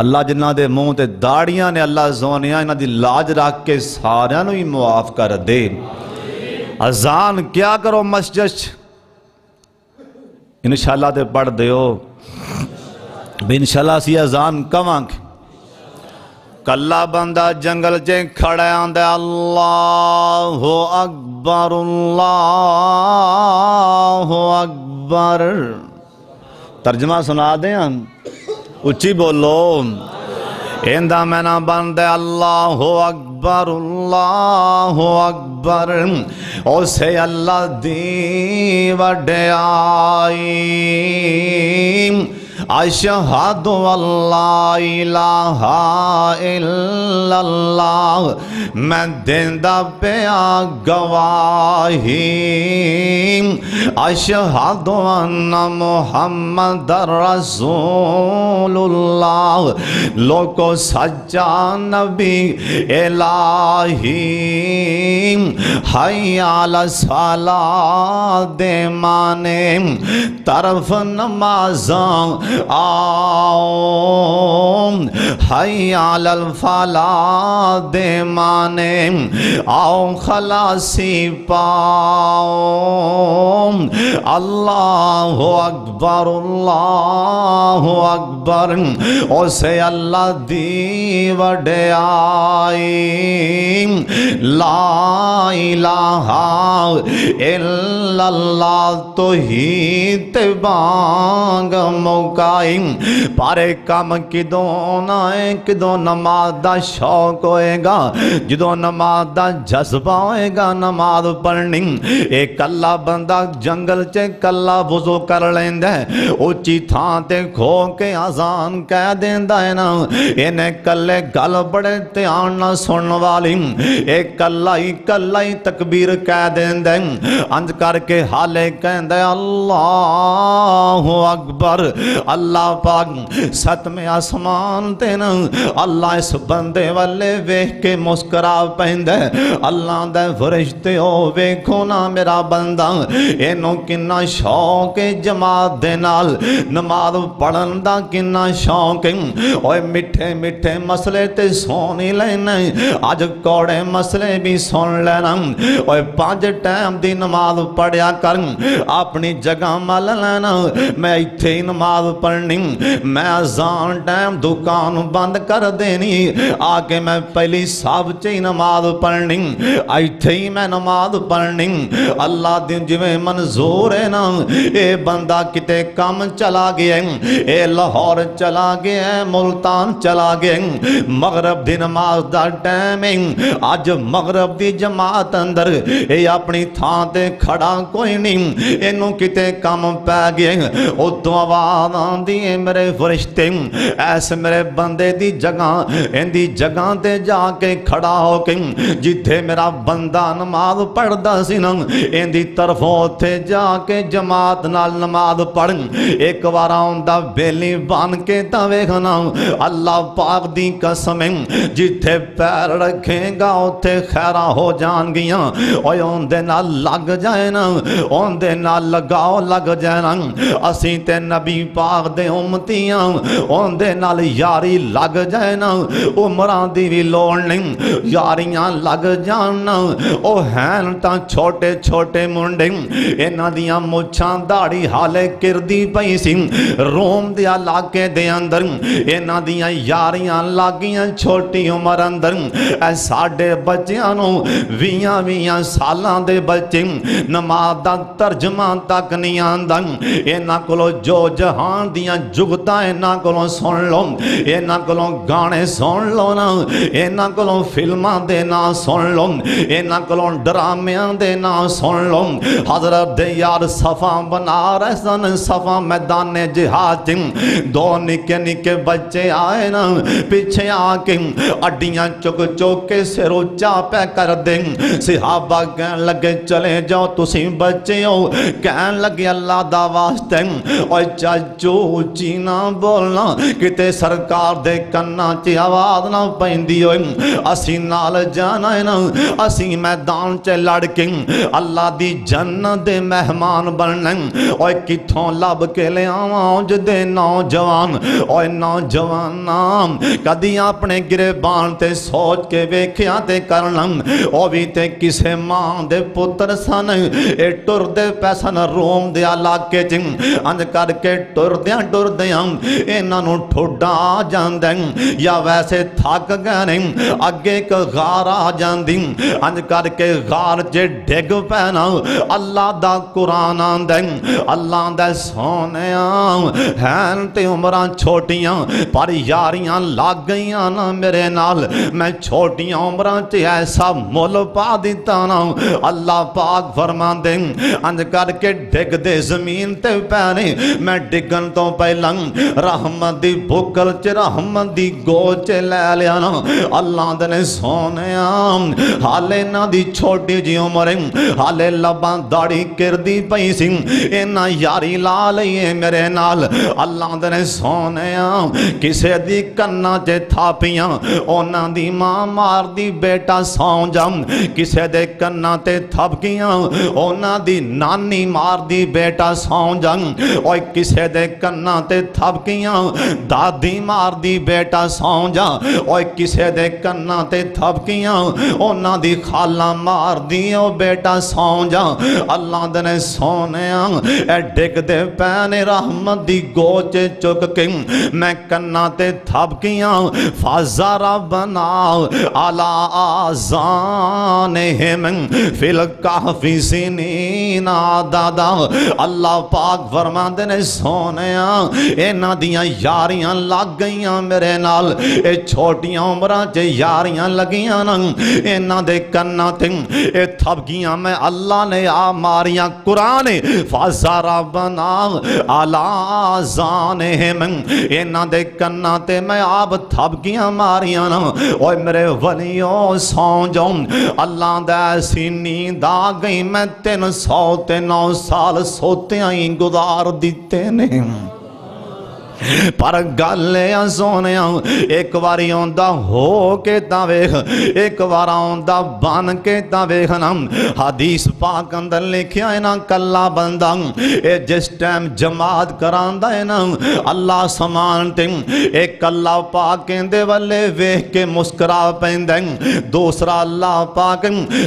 ਅੱਲਾ ਜਿਨ੍ਹਾਂ ਦੇ ਮੂੰਹ ਤੇ ਦਾੜੀਆਂ ਨੇ ਅੱਲਾ ਜ਼ੋਨਿਆਂ ਇਹਨਾਂ ਦੀ ਲਾਜ ਰੱਖ ਕੇ ਸਾਰਿਆਂ ਨੂੰ ਹੀ ਮੁਆਫ ਕਰ ਦੇ ਅਜ਼ਾਨ ਕਿਆ ਕਰੋ ਮਸਜਿਦ 'ਚ ਇਨਸ਼ਾਅੱਲਾ ਤੇ ਪੜ ਦਿਓ ਵੀ ਇਨਸ਼ਾਅੱਲਾ ਅਸੀਂ कला बंदा जंगल च खड़ा आंदा अल्लाह हो अकबर अल्लाह अकबर तर्जमा सुना दे उच्ची बोलो इंदा मैना दे अल्लाह अकबर अल्लाह अकबर उसे अल्लाह दी वड्याई अशहद अल्लाह मैं देंदा पे गवाही। अशहद मोहम्मद रसूलुल्लाह। लोको सच्चा नबी इलाही। हयाल सला दे माने। तरफ़ नमाजा आओ हयाल फला दे माने। आओ खलासी पाओ अल्लाह अकबर अल्लाह अकबर। ओसे अल्लाह दी वडे आई लाइलाहा इल्लल्लाह तो ही ते बांग मौका काइम पारे कम किदों ना है, किदों नमाज़ का शौक होएगा जो नमाज़ का जज्बा होएगा, नमाज़ पढ़नी। एक कला बंदा जंगल च कला वज़ू कर लेंदा उची थां ते खो के आसान कह देंदा है ना। इन्हें कले गल बड़े ध्यान ना सुन वाली। ए कला ही कला ही तकबीर कह देंदा अंज करके हाले कहंदा अल्लाह अकबर। अल्लाह पाक सतमें आसमान तेन अल्लाह इस बंदे वाले वेख के मुस्करा पैंद। अल्लाह दे फरिश्ते हो वेखो ना मेरा बंदा। इनू कि शौक है जमात दे नाल। नमाज़ पढ़न का कि शौक है। और मिठे मिठे मसले ते सुन ही लेना अज कौड़े मसले भी सुन लेना और पाँच टाइम की नमाज़ पढ़िया कर। अपनी जगह मल लेना। मैं इतने ही नमाज़ पढ़नी मैं अजान टाइम दुकान बंद कर देनी आके मैं पहली सब च ही नमाज़ पढ़नी इतें ही मैं नमाज़ पढ़नी अल्लाह दी जिमें मंजूर है ना ये बंदा कित कम चला गया ये लाहौर चला गया मुल्तान चला गया मगरब की नमाज़ का टाइम अज मगरब की जमात अंदर ये अपनी थान खड़ा कोई नहीं इनू कित कम पै गया उतो आवाज़ शान मेरे फरिश्ते ऐस मेरे बंदे दी जगह इंदी जगह ते जाके खड़ा हो के जिथे मेरा बंदा नमाज़ पढ़ता सी ना इंदी तरफों उत्थे जाके जमात नाल नमाज़ पढ़ एक बार आंदा बेली बन के तो वेखना अल्लाह पाक दी कसम जिथे पैर रखेगा उत्थे खैरा हो जान गियाँ और उनके नाल लग जाए ना उनके नाल लगाओ लग जाए ना असी ते नबी पा पाक दे उमतियाँ यारी लग जाए ना उमर की भी लौड़ नहीं यारियाँ लग जान वह हैं तो छोटे छोटे मुंडे इन्हों दुछां दाड़ी हाले किरदी पई सी रोम के इलाके अंदर इन्हों दारियाँ लागियाँ छोटी उम्र अंदर साढ़े बच्चों साल के बच्चे नमाज़ का तर्जमा तक नहीं आता इन्हों को जो जहान कुरान दिया जुगत इन्हों को सुन लो इन्हों को गाने सुन लो ना इन्हों को फिल्मा के ना सुन लो इन्हों को ड्रामिया के ना सुन लो हज़रत दे यार सफ़ा बना रहे सन सफ़ा मैदान जिहाज दो निके निके बच्चे आए न पिछे आके अड्डिया चुक चुक के सिर उचा पै कर दे सिहाबा कह लगे चले जाओ तुम बचे हो कह लगे अल्लाह का वास्ते और चाचो ਜੋ ਉੱਚੀ ਨਾ ਬੋਲਣਾ ਕਿਤੇ ਸਰਕਾਰ ਦੇ ਕੰਨਾਂ 'ਚ ਆਵਾਜ਼ ਨਾ ਪੈਂਦੀ ਓਏ ਅਸੀਂ ਨਾਲ ਜਾਣਾ ਨਾ ਅਸੀਂ ਮੈਦਾਨ 'ਚ ਲੜ ਕੇ ਅੱਲਾ ਦੀ ਜੰਨਤ ਦੇ ਮਹਿਮਾਨ ਬਣਨਾ ਓਏ ਕਿੱਥੋਂ ਲੱਭ ਕੇ ਲਿਆਵਾਂ ਜਦੇ ਨੌਜਵਾਨ ਓਏ ਨੌਜਵਾਨਾਂ ਕਦੀ ਆਪਣੇ ਗਿਰਬਾਨ ਤੇ ਸੋਚ ਕੇ ਵੇਖਿਆ ਤੇ ਕਰਨਾ ਉਹ ਵੀ ਤੇ ਕਿਸੇ ਮਾਂ ਦੇ ਪੁੱਤਰ ਸਨ ਇਹ ਟੁਰਦੇ ਪੈ ਸਨ ਰੋਮ ਦੇ ਇਲਾਕੇ 'ਚ ਅੰਜ ਕਰਕੇ ਟੁਰ टुरदियां टुरदियां ਇਹਨਾਂ ਨੂੰ ਠੋਡਾ ਆ ਜਾਂਦਾ ਜਾਂ ਵੈਸੇ ਥੱਕ ਗਏ ਨੇ ਅੱਗੇ ਇੱਕ ਗਾਰ ਆ ਜਾਂਦੀ ਅੰਜ ਕਰਕੇ ਗਾਰ 'ਚ ਡਿੱਗ ਪੈਣਾ ਅੱਲਾ ਦਾ ਕੁਰਾਨ ਆਂਦਾ ਅੱਲਾ ਦਾ ਸੋਹਣਿਆ ਹੈਨ ਤੇ ਉਮਰਾਂ ਛੋਟੀਆਂ ਪਰ ਯਾਰੀਆਂ ਲੱਗ ਗਈਆਂ ਨਾ ਮੇਰੇ ਨਾਲ ਮੈਂ ਛੋਟੀਆਂ ਉਮਰਾਂ 'ਚ ਐਸਾ ਮੁੱਲ ਪਾ ਦਿੱਤਾ ਨਾ ਅੱਲਾ ਪਾਕ ਫਰਮਾਉਂਦੇ ਅੰਜ ਕਰਕੇ ਡਿੱਗਦੇ ਜ਼ਮੀਨ ਤੇ ਪੈਣੇ ਮੈਂ ਡਿੱਗਣ तो पहला रहमत की बुकल च रहमत की गोद लै लिया ना अल्लाह ने सोने हाले इन्हों की छोटी जी उम्र हाले लबा दाड़ी किरदी पई सी इन्ना यारी ला ली है मेरे नाल अल्लाह ने सोने किसी की कन्ना च थापिया उन्होंने दी माँ मार दी बेटा सौ जा किसी के कन्ना ते थपकियाँ उन्होंने दी नानी मार दी बेटा सौ जा और किसी के ਕੰਨਾਂ ਤੇ ਥਪਕੀਆਂ ਦਾਦੀ ਮਾਰਦੀ ਬੇਟਾ ਸੌਂ ਜਾ ਓਏ ਕਿਸੇ ਦੇ ਕੰਨਾਂ ਤੇ ਥਪਕੀਆਂ ਉਹਨਾਂ ਦੀ ਖਾਲਾਂ ਮਾਰਦੀ ਓ ਬੇਟਾ ਸੌਂ ਜਾ ਅੱਲਾ ਦੇ ਨੇ ਸੋਹਣਿਆ ਐ ਡਿੱਗਦੇ ਪੈ ਨੇ ਰਹਿਮਤ ਦੀ ਗੋਚ ਚੁੱਕ ਕੇ ਮੈਂ ਕੰਨਾਂ ਤੇ ਥਪਕੀਆਂ ਫਾਜ਼ਾ ਰੱਬਨਾ ਆਲਾ ਆਜ਼ਾਨਹਿਮ ਫਿਲ ਕਾਫੀ ਸਿਨੀਨਾ ਦਾਦਾ ਅੱਲਾ ਪਾਕ ਫਰਮਾਉਂਦੇ ਨੇ ਸੋਹਣਿਆ ਇਹਨਾਂ ਦੀਆਂ ਯਾਰੀਆਂ ਲੱਗ ਗਈਆਂ ਮੇਰੇ ਨਾਲ ਇਹ ਛੋਟੀਆਂ ਉਮਰਾਂ 'ਚ ਯਾਰੀਆਂ ਲੱਗੀਆਂ ਨਾ ਇਹਨਾਂ ਦੇ ਕੰਨਾਂ ਤੇ ਇਹ ਥਪਕੀਆਂ ਮੈਂ ਅੱਲਾ ਨੇ ਆ ਮਾਰੀਆਂ ਕੁਰਾਨ ਫਾਜ਼ਾ ਰੱਬਨਾ ਆਲਾ ਜ਼ਾਨਹਿਮ ਇਹਨਾਂ ਦੇ ਕੰਨਾਂ ਤੇ ਮੈਂ ਆਪ ਥਪਕੀਆਂ ਮਾਰੀਆਂ ਨਾ ਓਏ ਮੇਰੇ ਵਲੀਓ ਸੌਂ ਜਾਉ ਅੱਲਾ ਦਾ ਐਸੀ ਨੀਂਦ ਆ ਗਈ ਮੈਂ 300 ਤੇ 9 ਸਾਲ ਸੋਤਿਆਂ ਹੀ ਗੁਜ਼ਾਰ ਦਿੱਤੇ ਨੇ पर गल सोने एक बार आंदा हो के तेख एक बार आंदा बन के तो वेखना हदीस पाक अंदर लिखा है ना कला बंदा ये जिस टाइम जमात करा है ना, अल्लाह समान ते एक कला पा केंद्र वाले वेख के मुस्करा पेंद दूसरा अल्लाह पाक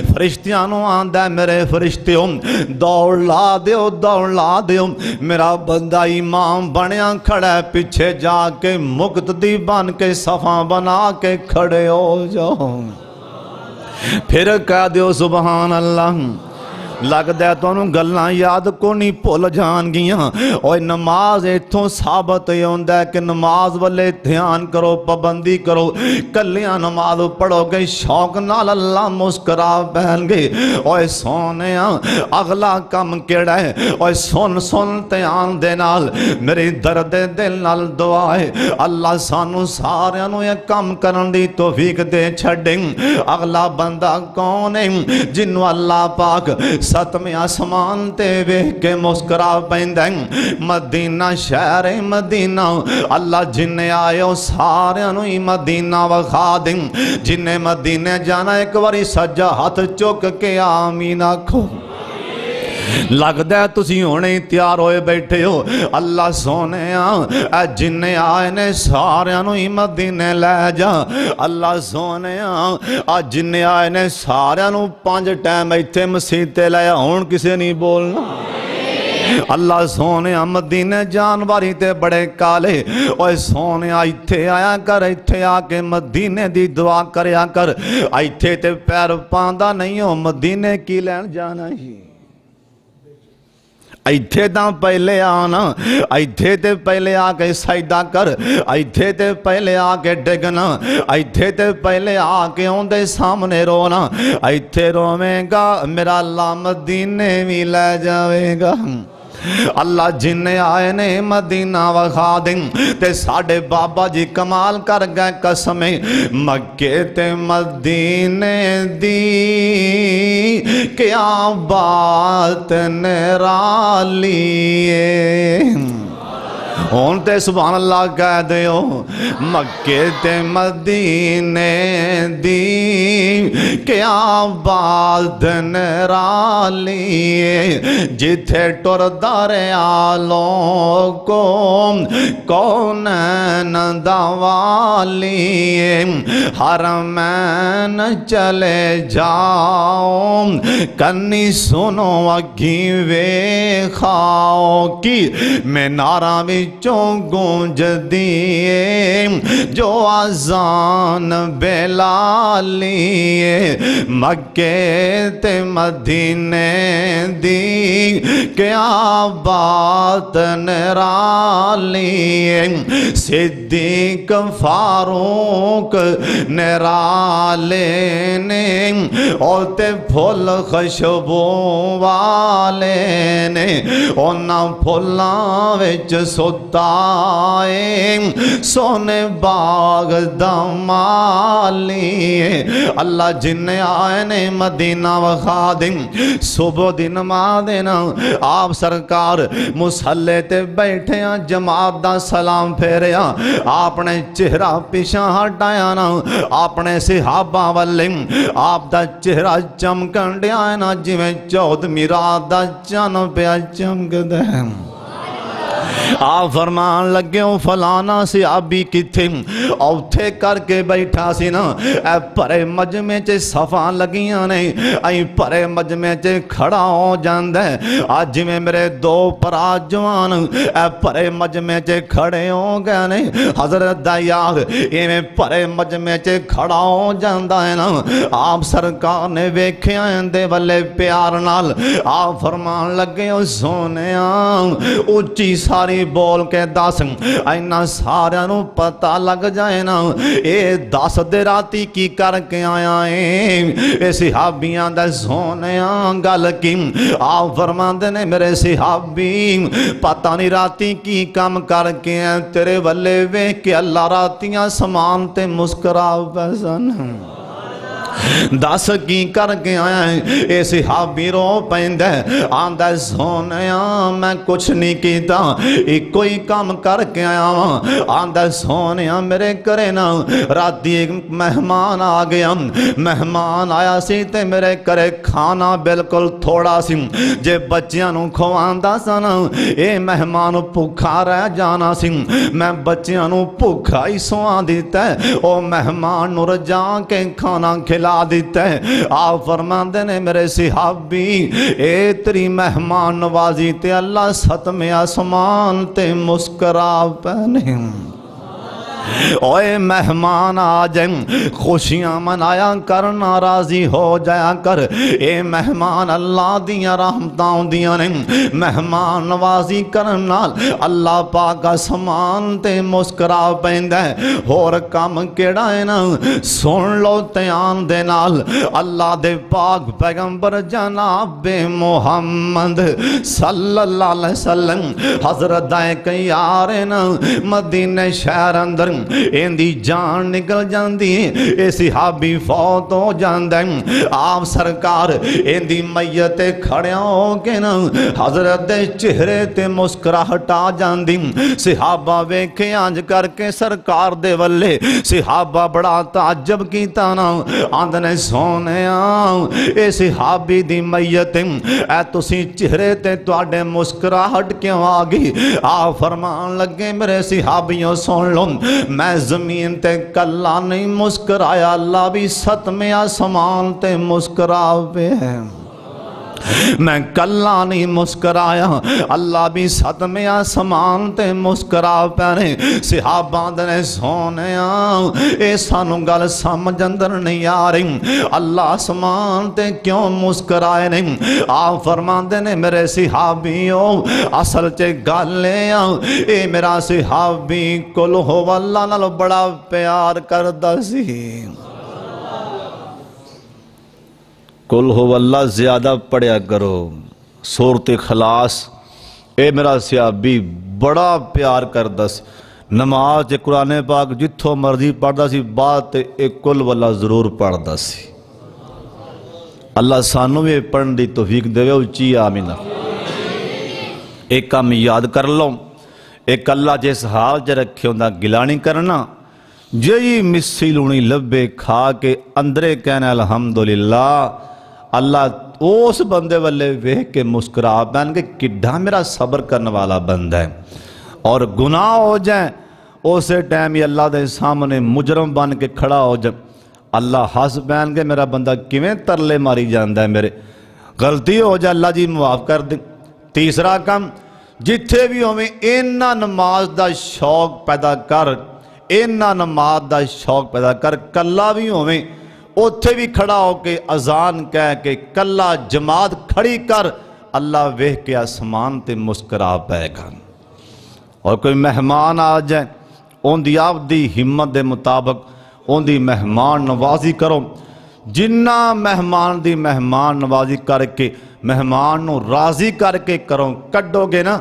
फरिश्तिया आंदा मेरे फरिश्ते दौड़ ला दौड़ ला दौ मेरा बंदा इमाम बनया खड़ा पीछे जाके मुक्त दी बन के सफ़ा बना के खड़े हो जाओ। फिर कह दो सुबहान अल्लाह। लगता है तुम गल याद को नहीं भुल जाएगियाँ और नमाज़ इतों साबत आता कि नमाज़ वाले ध्यान करो पाबंदी करो कलिया नमाज़ पढ़ोगे शौक न अल्लाह मुस्करा पहन गए और सोने अगला कम केड़ा है और सुन सुन ध्यान दे मेरी दर्द दिल न दुआ है अल्लाह सानू सारू ये कम कर दी दे छड़े अगला बंदा कौन है जिन्हों अल्लाह पाक सतमें आसमान ते वेख के मुस्करा पैदा मदीना शहर है मदीना अल्लाह जिन्हें आयो सारू ही मदीना वखा दें जिन्हें मदीने जाना एक बारी सज्जा हाथ चुक के आमीना खो लगता है तुम हूने तैयार होए बैठे हो अल्लाह सोने जिन्ने आए ने सारू ही मदीने लै जा अल्लाह सोने जिन्ने आए ने सारू पाँच टाइम इतने मसीते लाया हूँ किसी नहीं बोलना अल्लाह सोने मदीने जानवारी ते बड़े काले और सोने इतने आया कर इतने आके मदीने की दुआ कर इतने ते पैर पाँदा नहीं हो मदीने की लैन जाना ही इथे तो पहले आना इधे तो पहले आके सैदा कर इधे तो पहले आके डिगना इधे तो पहले आके आंदे सामने रोना इतने रोवेगा, मेरा लाम दीने भी ले जाएगा अल्लाह जिन्ने आए ने मदीना वखा दिन ते साडे बाबा जी कमाल कर गए कसमें। मक्के ते मदीने दी क्या बात नराली हूँ तो सुबह अल्लाह कह दो मक्के ते मदीने दी क्या बात नाली जिथे टुरदा आलों को कौन नवालिए हर मैन चले जाओ, कन्नी सुनो अगी वे खाओ कि मैं नारा भी चों गूंज दिए जो आजान बेला मक्के ते मदीने दी, क्या बात निरालिए सिद्दीक फारूक निराले ने और ते फुल खुशबू वाले ने उन्होंने फुलों बच्च सो खुदाए सोने बाग दमाली अल्लाह जिन्ने आए ने मदीना वखा दिन सुबह दिन मा देना। आप सरकार मुसले ते बैठे जमात का सलाम फेरिया। आपने चेहरा पिछा हटाया ना। अपने सिहाबा वाले आप दा चेहरा चमकन दिया ना। जिमें चौथ मीरा का चन पिया चमकद आप फरमान लगे हो, फलाना से आप भी किथे? औथे करके बैठा सी ना। ए परे मजमे च सफ़ा लगिया नहीं। अं परे मजमे च खड़ा हो जाता है। अज में मेरे दो परा जवान ए परे मजमे च खड़े हो गए नहीं। हज़रत यार इवें परे मजमे च खड़ा हो जाता है ना। आप सरकार ने वेख्या इनके वाले प्यार नाल। आप फरमान लगे हो सोने उची सा सारी बोल के दस इना सारे पता लग जाए ना। ये दस दे राती की करके आया है। सिहाबिया का सोने गल की। आ फरमाते ने मेरे सिहाबी, पता नहीं राती की कम करके तेरे वाले वे के अल्लाह रातियाँ समान ते मुस्करा पैसा दस की करके आया है इस हाबी रो पेंद मैं कुछ नहीं किया इको ही काम करके आया वहाँ आंदा सोने मेरे घरे ना राती मेहमान आ गया मेहमान आया सी ते मेरे घरे खाना बिलकुल थोड़ा सी जे बच्चों खवादा सन ये मेहमान भुखा रह जाना सी मैं बच्चा नु भुखा ही सुहा दिता है वह मेहमान रजा के खाना खिल खिला दिता है आप फरमाते ने मेरे सिहाबी ए तेरी मेहमान नवाजी ते अल्लाह सतमे आसमान ते मुस्करा पैने ओए मेहमान आ जाए खुशियाँ मनाया कर, नाराजी हो जाया कर। ए मेहमान, अल्लाह दिया रहमत आदि ने। मेहमान नवाजी करन नाल अल्लाह पाक आसमान ते मुस्करा पैंदा है। होर कम केड़ा है ना? सुन लो ध्यान दे नाल। अल्लाह दे पाक पैगंबर जनाब बे मोहम्मद सल्लल्लाहु अलैहि वसल्लम। हज़रत दाए कई आ रहे ना? मदीने शहर अंदर इनकी जान निकल जाती है ये सिहाबी फौत हो जाए आप सरकार इनकी मैयत खड़िया हो के ना हज़रत के चेहरे ते मुस्कुराहट आ जाती सिहाबा वेखे अंज करके सरकार दे वल्ले सिहाबा बड़ा ताजब किया ना आंदने सोने ए सिहाबी की मैयत ए तुसी चेहरे ते तुहाडे मुस्कुराहट क्यों आ गई आ फरमान लगे मेरे सिहाबियों सुन लो मैं ज़मीन ते कला नहीं मुस्कराया अल्लाह भी सतमया समान ते मुस्करावे मैं कला नहीं मुस्कराया, अल्लाह भी सदमे समान ते मुस्करा पैने सिहाबाद ने सोने ये सानू गल समझ अंदर नहीं आ रही। अल्लाह समान ते क्यों मुस्कराए नहीं? आ फरमाते ने, मेरे सिहाबी ओ असल च गल ये मेरा सिहाबी कुल हो, अल्लाह नालों बड़ा प्यार करता सी। कुल हो वल्ला ज़्यादा पढ़िया करो। सूरत खलास ए मेरा सियाबी, बड़ा प्यार कर दस नमाज़ ते कुरान पाक जिथों मर्ज़ी पढ़ता सी बाद ते एक कुल वल्ला ज़रूर पढ़ता सी। अल्लाह सानू भी पढ़ने की तोफीक देवे उची आमीना। एक कम याद कर लो, एक अल्लाह जिस हाल च रखे उनका गिलानी करना जी मिस्सी लूनी लबे खा के अंदरे कहना अलहमदुल्ला अल्लाह उस बंद वाले वेख के मुस्कुरा मैंने कि मेरा सबर करने वाला बंद है और गुनाह हो जाए, उस टाइम ही अल्लाह के सामने मुजरम बन के खड़ा हो जाए। अल्लाह हस पैन के, मेरा बंदा किमें तरले मारी जाता है मेरे? गलती हो जाए, अल्लाह जी मुआफ कर दे। तीसरा काम जिथे भी होवे इन्ना नमाज़ का शौक पैदा कर इन्ना नमाज़ का शौक पैदा कर कला भी होवें ਕੰਮ ਜਿੱਥੇ ਵੀ ਹੋਵੇਂ ਇਹਨਾਂ ਨਮਾਜ਼ ਦਾ ਸ਼ੌਕ ਪੈਦਾ ਕਰ ਇਹਨਾਂ ਨਮਾਜ਼ ਦਾ ਸ਼ੌਕ ਪੈਦਾ ਕਰ ਕੱਲਾ ਵੀ ਹੋਵੇਂ ਉੱਥੇ ਵੀ ਖੜਾ ਹੋ ਕੇ ਅਜ਼ਾਨ ਕਹਿ ਕੇ ਕੱਲਾ ਜਮਾਤ ਖੜੀ ਕਰ ਅੱਲਾ ਵੇਖ ਕੇ ਅਸਮਾਨ ਤੇ ਮੁਸਕਰਾ ਪਏਗਾ ਔਰ ਕੋਈ ਮਹਿਮਾਨ ਆ ਜਾਏ ਉਹਦੀ ਆਪਦੀ ਹਿੰਮਤ ਦੇ ਮੁਤਾਬਕ ਉਹਦੀ ਮਹਿਮਾਨ ਨਵਾਜ਼ੀ ਕਰੋ ਜਿੰਨਾ ਮਹਿਮਾਨ ਦੀ ਮਹਿਮਾਨ ਨਵਾਜ਼ੀ ਕਰਕੇ ਮਹਿਮਾਨ ਨੂੰ ਰਾਜ਼ੀ ਕਰਕੇ ਕਰੋ ਕੱਢੋਗੇ ਨਾ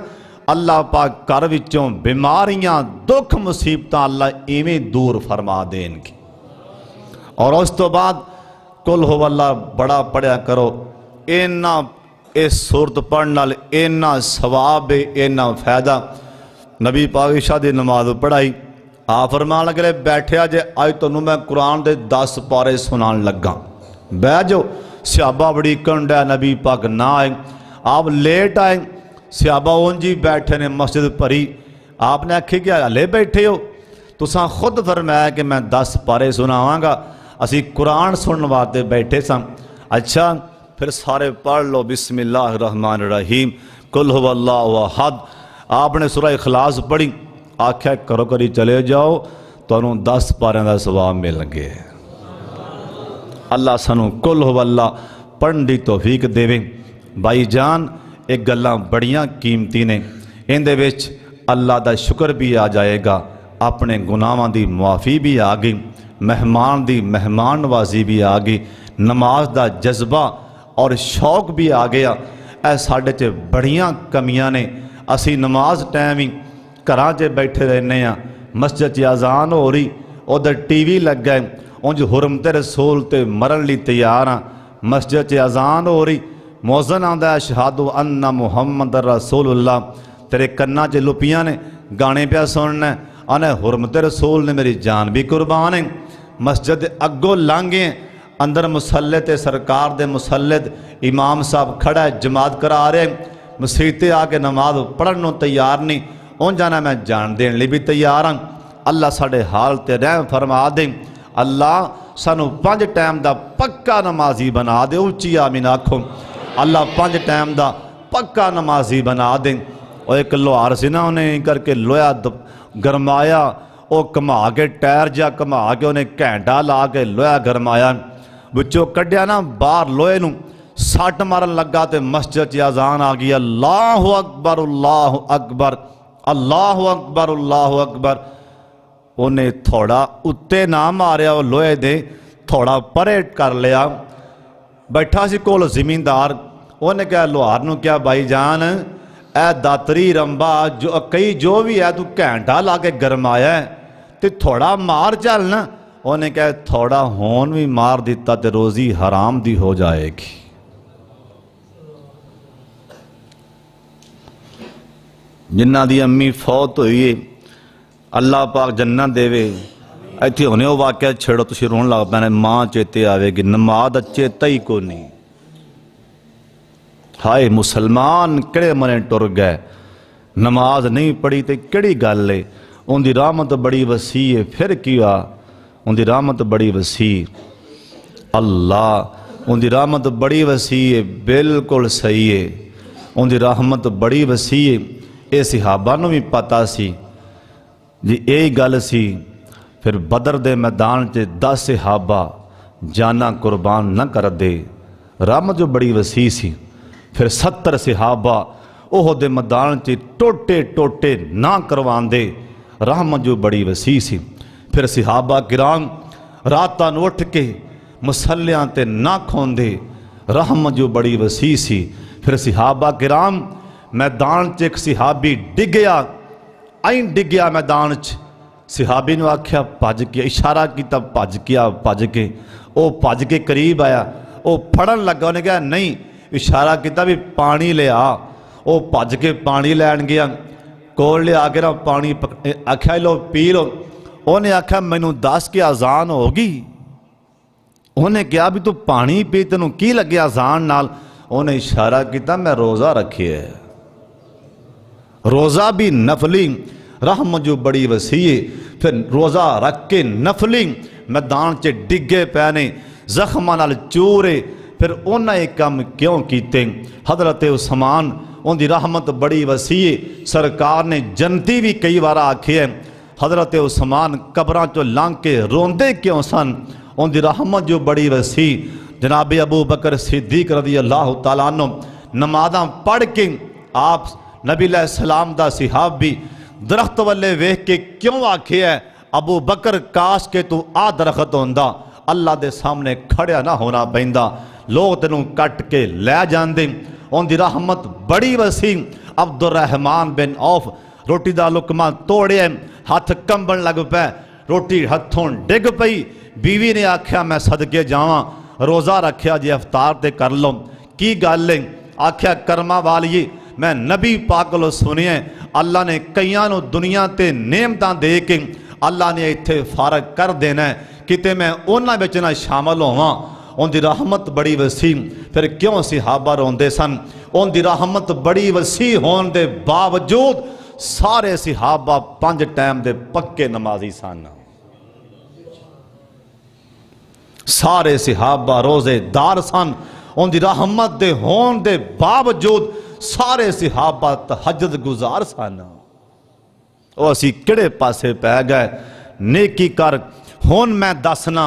ਅੱਲਾਹ ਪਾਕ ਘਰ ਵਿੱਚੋਂ ਬਿਮਾਰੀਆਂ ਦੁੱਖ ਮੁਸੀਬਤਾਂ ਅੱਲਾ ਇਵੇਂ ਦੂਰ ਫਰਮਾ ਦੇਣਗੇ ਔਰ ਉਸ ਤੋਂ ਬਾਅਦ ਕੁਲ ਹੋ ਅੱਲਾ ਬੜਾ ਪੜਿਆ ਕਰੋ ਇਹਨਾਂ ਇਸ ਸੂਰਤ ਪੜਨ ਨਾਲ ਇਹਨਾਂ ਸਵਾਬ ਹੈ ਇਹਨਾਂ ਫਾਇਦਾ ਨਬੀ ਪਾਕ ਇਸ਼ਾ ਦੀ ਨਮਾਜ਼ ਪੜਾਈ ਆ ਫਰਮਾਨ ਲਗੇ ਬੈਠਿਆ ਜੇ ਅੱਜ ਤੁਹਾਨੂੰ ਮੈਂ ਕੁਰਾਨ ਦੇ 10 ਪਾਰੇ ਸੁਣਾਉਣ ਲੱਗਾ ਬਹਿ ਜਾਓ ਸਿਆਬਾ ਬੜੀ ਕੰਡਾ ਨਬੀ ਪਾਕ ਨਾ ਆਏ ਆਪ ਲੇਟ ਆਏ ਸਿਆਬਾ ਉਂਝ ਹੀ ਬੈਠੇ ਨੇ ਮਸਜਿਦ ਭਰੀ ਆਪਨੇ ਆਖਿਆ ਕਿ ਹਲੇ ਬੈਠੇ ਹੋ ਤੁਸਾਂ ਖੁਦ ਫਰਮਾਇਆ ਕਿ ਮੈਂ 10 ਪਾਰੇ ਸੁਣਾਵਾਂਗਾ ਅਸੀਂ ਕੁਰਾਨ ਸੁਣਨ ਵਾਸਤੇ ਬੈਠੇ ਸਾਂ ਅੱਛਾ ਫਿਰ ਸਾਰੇ ਪੜ੍ਹ ਲਓ ਬਿਸਮਿਲ੍ਲਾਹਿਰ ਰਹਿਮਾਨਿਰ ਰਹੀਮ ਕੁਲ ਹੁਵੱਲਾਹੁ ਅਹਦ ਆਪਨੇ ਸੂਰਾ ਇਖਲਾਸ ਪੜ੍ਹੀ ਆਖਿਆ ਕਰੋ ਕਰੀ ਚਲੇ ਜਾਓ ਤੁਹਾਨੂੰ 10 ਪਾਰਿਆਂ ਦਾ ਸਵਾਬ ਮਿਲਣਗੇ ਅੱਲਾ ਸਾਨੂੰ ਕੁਲ ਹੁਵੱਲਾ ਪੜ੍ਹਨ ਦੀ ਤੌਫੀਕ ਦੇਵੇ ਭਾਈ ਜਾਨ ਇਹ ਗੱਲਾਂ ਬੜੀਆਂ ਕੀਮਤੀ ਨੇ ਇਹਦੇ ਵਿੱਚ ਅੱਲਾ ਦਾ ਸ਼ੁਕਰ ਵੀ ਆ ਜਾਏਗਾ ਆਪਣੇ ਗੁਨਾਹਾਂ ਦੀ ਮੁਆਫੀ ਵੀ ਆ ਗਈ ਮਹਿਮਾਨ ਦੀ ਮਹਿਮਾਨ ਨਵਾਜ਼ੀ ਵੀ ਆ ਗਈ ਨਮਾਜ਼ ਦਾ ਜਜ਼ਬਾ ਔਰ ਸ਼ੌਕ ਵੀ ਆ ਗਿਆ ਇਹ ਸਾਡੇ 'ਚ ਬੜੀਆਂ ਕਮੀਆਂ ਨੇ ਅਸੀਂ ਨਮਾਜ਼ ਟਾਈਮ ਹੀ ਘਰਾਂ 'ਚ ਬੈਠੇ ਰਹਿੰਦੇ ਆ ਮਸਜਿਦ 'ਚ ਅਜ਼ਾਨ ਹੋ ਰਹੀ ਉਧਰ ਟੀਵੀ ਲੱਗਾ ਹੈ, ਉਂਝ ਹੁਰਮ ਤੇ ਰਸੂਲ ਤੇ ਮਰਨ ਲਈ ਤਿਆਰ ਆ ਮਸਜਿਦ 'ਚ ਅਜ਼ਾਨ ਹੋ ਰਹੀ ਮੌਜ਼ਨ ਆਂਦਾ ਹੈ ਸ਼ਹਾਦੂ ਅੰਨਾ ਮੁਹੰਮਦ ਰਸੂਲullah ਤੇਰੇ ਕੰਨਾਂ 'ਚ ਲੁਪੀਆਂ ਨੇ ਗਾਣੇ ਪਿਆ ਸੁਣਨਾ अने हुरमत रसूल ने मेरी जान भी कुर्बान है। मस्जिद अगो लांघे, अंदर मुसल्ले ते सरकार दे मुसल्ले इमाम साहब खड़ा है, जमात करा रहे मसीते आके नमाज़ पढ़न तैयार नहीं उनजाना मैं जान देने भी तैयार हाँ अल्लाह साढ़े हाल ते रहम फरमा दे। अल्लाह सानू पाँच टाइम का पक्का नमाजी बना दे उची आमीन आखो। अल्लाह पाँच टाइम का पक्का नमाजी बना दे। और एक लोहार से ना उन्हें करके लोया ਉਹ ਇੱਕ ਲੋਹਾਰ ਸੀ ਨਾ ਉਹਨੇ ਕਰਕੇ ਲੋਹਾ ਦ- ਗਰਮਾਇਆ ਉਹ ਘਮਾ ਕੇ ਟਾਇਰ ਜਾਂ ਘਮਾ ਕੇ ਉਹਨੇ ਘੈਂਟਾ ਲਾ ਕੇ ਲੋਹਾ ਗਰਮਾਇਆ ਵਿੱਚੋਂ ਕੱਢਿਆ ਨਾ ਬਾਹਰ ਲੋਹੇ ਨੂੰ ਸੱਟ ਮਾਰਨ ਲੱਗਾ ਤੇ ਮਸਜਿਦ 'ਚ ਅਜ਼ਾਨ ਆ ਗਈ ਅੱਲਾਹੁ ਅਕਬਰ ਅੱਲਾਹੁ ਅਕਬਰ ਅੱਲਾਹੁ ਅਕਬਰ ਅੱਲਾਹੁ ਅਕਬਰ ਉਹਨੇ ਥੋੜਾ ਉੱਤੇ ਨਾ ਮਾਰਿਆ ਉਹ ਲੋਹੇ ਦੇ ਥੋੜਾ ਪਰੇ ਕਰ ਲਿਆ ਬੈਠਾ ਸੀ ਕੋਲ ਜ਼ਿਮੀਂਦਾਰ ਉਹਨੇ ਕਿਹਾ ਲੋਹਾਰ ਨੂੰ ਕਿਹਾ ਬਾਈ ਜਾਨ ਇਹ ਦਾਤਰੀ ਰੰਬਾ ਜੋ ਕਈ ਜੋ ਵੀ ਹੈ ਤੂੰ ਘੈਂਟਾ ਲਾ ਕੇ ਗਰਮਾਇਆ ਹੈ, ਤੇ ਥੋੜਾ ਮਾਰ ਚੱਲ ਨਾ ਉਹਨੇ ਕਿਹਾ ਥੋੜਾ ਹੋਣ ਵੀ ਮਾਰ ਦਿੱਤਾ ਤੇ ਰੋਜ਼ੀ ਹਰਾਮ ਦੀ ਹੋ ਜਾਏਗੀ ਜਿਨ੍ਹਾਂ ਦੀ ਅੰਮੀ ਫੌਤ ਹੋਈ ਏ ਅੱਲਾਹ ਪਾਕ ਜੰਨਤ ਦੇਵੇ ਇੱਥੇ ਹੁਣੇ ਉਹ ਵਾਕਿਆ ਛੇੜੋ ਤੁਸੀਂ ਰੋਣ ਲੱਗ ਪੈਣੇ ਮਾਂ ਚੇਤੇ ਆਵੇਗੀ ਨਮਾਜ਼ ਦਾ ਚੇਤਾ ਹੀ ਕੋ ਨਹੀਂ हाय मुसलमान, कड़े मने टुर गए। नमाज़ नहीं पढ़ी तो कड़ी गल है? उनकी बड़ी वसी है, फिर किया उनकी रामत बड़ी वसी अल्लाह उनकी रहमत बड़ी वसी है, बिल्कुल सही है। उनकी रहमत बड़ी वसी है। ये सिहाबा भी पता सी, जी यही गल सी, फिर बदर के मैदान से दस सिहाबा जाना कुर्बान न कर दे। रहमत जो बड़ी वसी सी। फिर सत्तर सिहाबा ओहदे मैदान से टोटे टोटे ना करवाते रहमत जो बड़ी वसी सी। फिर सिहाबा किराम रात उठ के मसलियाँ ते ना खोंदे। रहमत जो बड़ी वसी सी। फिर सिहाबा किराम मैदान च एक सिहाबी डिगया आई डिगया मैदान च। सिहाबी ने आख्या भज के। इशारा किया भज किया भज के। वह भज के करीब आया। वह फड़न लगा उन्हें कहा, नहीं ਇਸ਼ਾਰਾ ਕੀਤਾ ਵੀ ਪਾਣੀ ਲਿਆ ਉਹ ਭੱਜ ਕੇ ਪਾਣੀ ਲੈਣ ਗਿਆ ਕੋਲ ਲਿਆ ਕੇ ਨਾ ਪਾਣੀ ਪਕ- ਇਹ ਆਖਿਆ ਲੋ ਪੀ ਲੋ ਉਹਨੇ ਆਖਿਆ ਮੈਨੂੰ ਦੱਸ ਕੇ ਆਜ਼ਾਨ ਹੋ ਗਈ ਉਹਨੇ ਕਿਹਾ ਵੀ ਤੂੰ ਪਾਣੀ ਪੀ ਤੈਨੂੰ ਕੀ ਲੱਗਿਆ ਆਜ਼ਾਨ ਨਾਲ ਉਹਨੇ ਇਸ਼ਾਰਾ ਕੀਤਾ ਮੈਂ ਰੋਜ਼ਾ ਰੱਖਿਆ ਹੈ रोज़ा भी नफली रहम जो बड़ी वसी है फिर रोज़ा रख के नफली मैदान च डिगे पै ने जख्मां नाल चूरे फिर उन्हें काम क्यों कीते? हज़रत उस्मान, उनकी रहमत बड़ी वसी सरकार ने जनती भी कई बार आखी है। हज़रत उस्मान कबरां चो लंघ के रोंदे क्यों सन? उनकी रहमत जो बड़ी वसी जनाब अबू बकर सिद्दीक रदी अल्लाह तआला अन्हु, नमाज़ां पढ़ के आप नबी सलाम दा सिहाब भी दरख्त वाले वेख के क्यों आखे है? अबू बकर काश के तू आ दरख्त होंदा, अल्लाह दे सामने खड़िया ना होना पैंदा। लोग तेन कट के लै जाते उनकी रहमत बड़ी वसी अब्दुल रहमान बिन औफ रोटी का लुकमा तोड़े हथ कंबन लग पे। रोटी हथों डिग पई। बीवी ने आख्या, मैं सदके जावा। रोज़ा रखिया जी, अवतार से कर लो। की गल है आख्या, करमा वाली मैं नबी पाकलो सुनिए अल्लाह ने कई दुनिया से नियमत दे के अल्लाह ने इतने फारग कर देना है मैं उन्होंने ना शामिल होव। उनकी रहमत बड़ी वसी फिर क्यों सिहाबा रोंदे सन? उनकी रहमत बड़ी वसी होने के बावजूद सारे सिहाबा पाँच टाइम के पक्के नमाजी सन। सारे सिहाबा रोजेदार सन। उनकी रहमत दे होने के बावजूद सारे सिहाबा तहजत गुजार सन। असी कि पासे पै गए? नेकी कर हूँ मैं दसना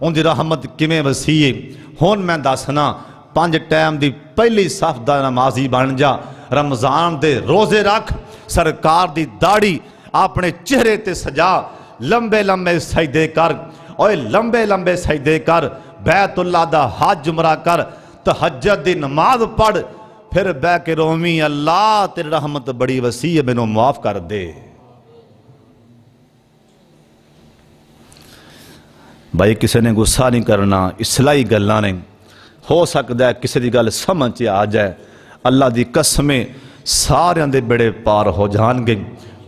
उनकी रहमत किमें वसीए? है हूँ मैं दसना, पंज टाइम की पहली सफ का नमाजी बन जा। रमज़ान के रोज़े रख, सरकार की दाड़ी अपने चेहरे ते सजा। लंबे लंबे सजदे कर और लंबे लंबे सजदे कर। बैतुल्ला का हज उमरा कर तहजत की नमाज़ पढ़। फिर बह के रोमी, अल्लाह तेरी रहमत बड़ी वसी है मैनू माफ़ कर दे। ਕਰ ਦੇ ਭਾਈ ਕਿਸੇ ਨੇ ਗੁੱਸਾ ਨਹੀਂ ਕਰਨਾ ਇਸਲਾਈ ਗੱਲਾਂ ਨੇ ਹੋ ਸਕਦਾ ਹੈ ਕਿਸੇ ਦੀ ਗੱਲ ਸਮਝ ਚ ਆ ਜਾਏ ਅੱਲਾ ਦੀ ਕਸਮੇ ਸਾਰਿਆਂ ਦੇ ਬੜੇ ਪਾਰ ਹੋ ਜਾਣਗੇ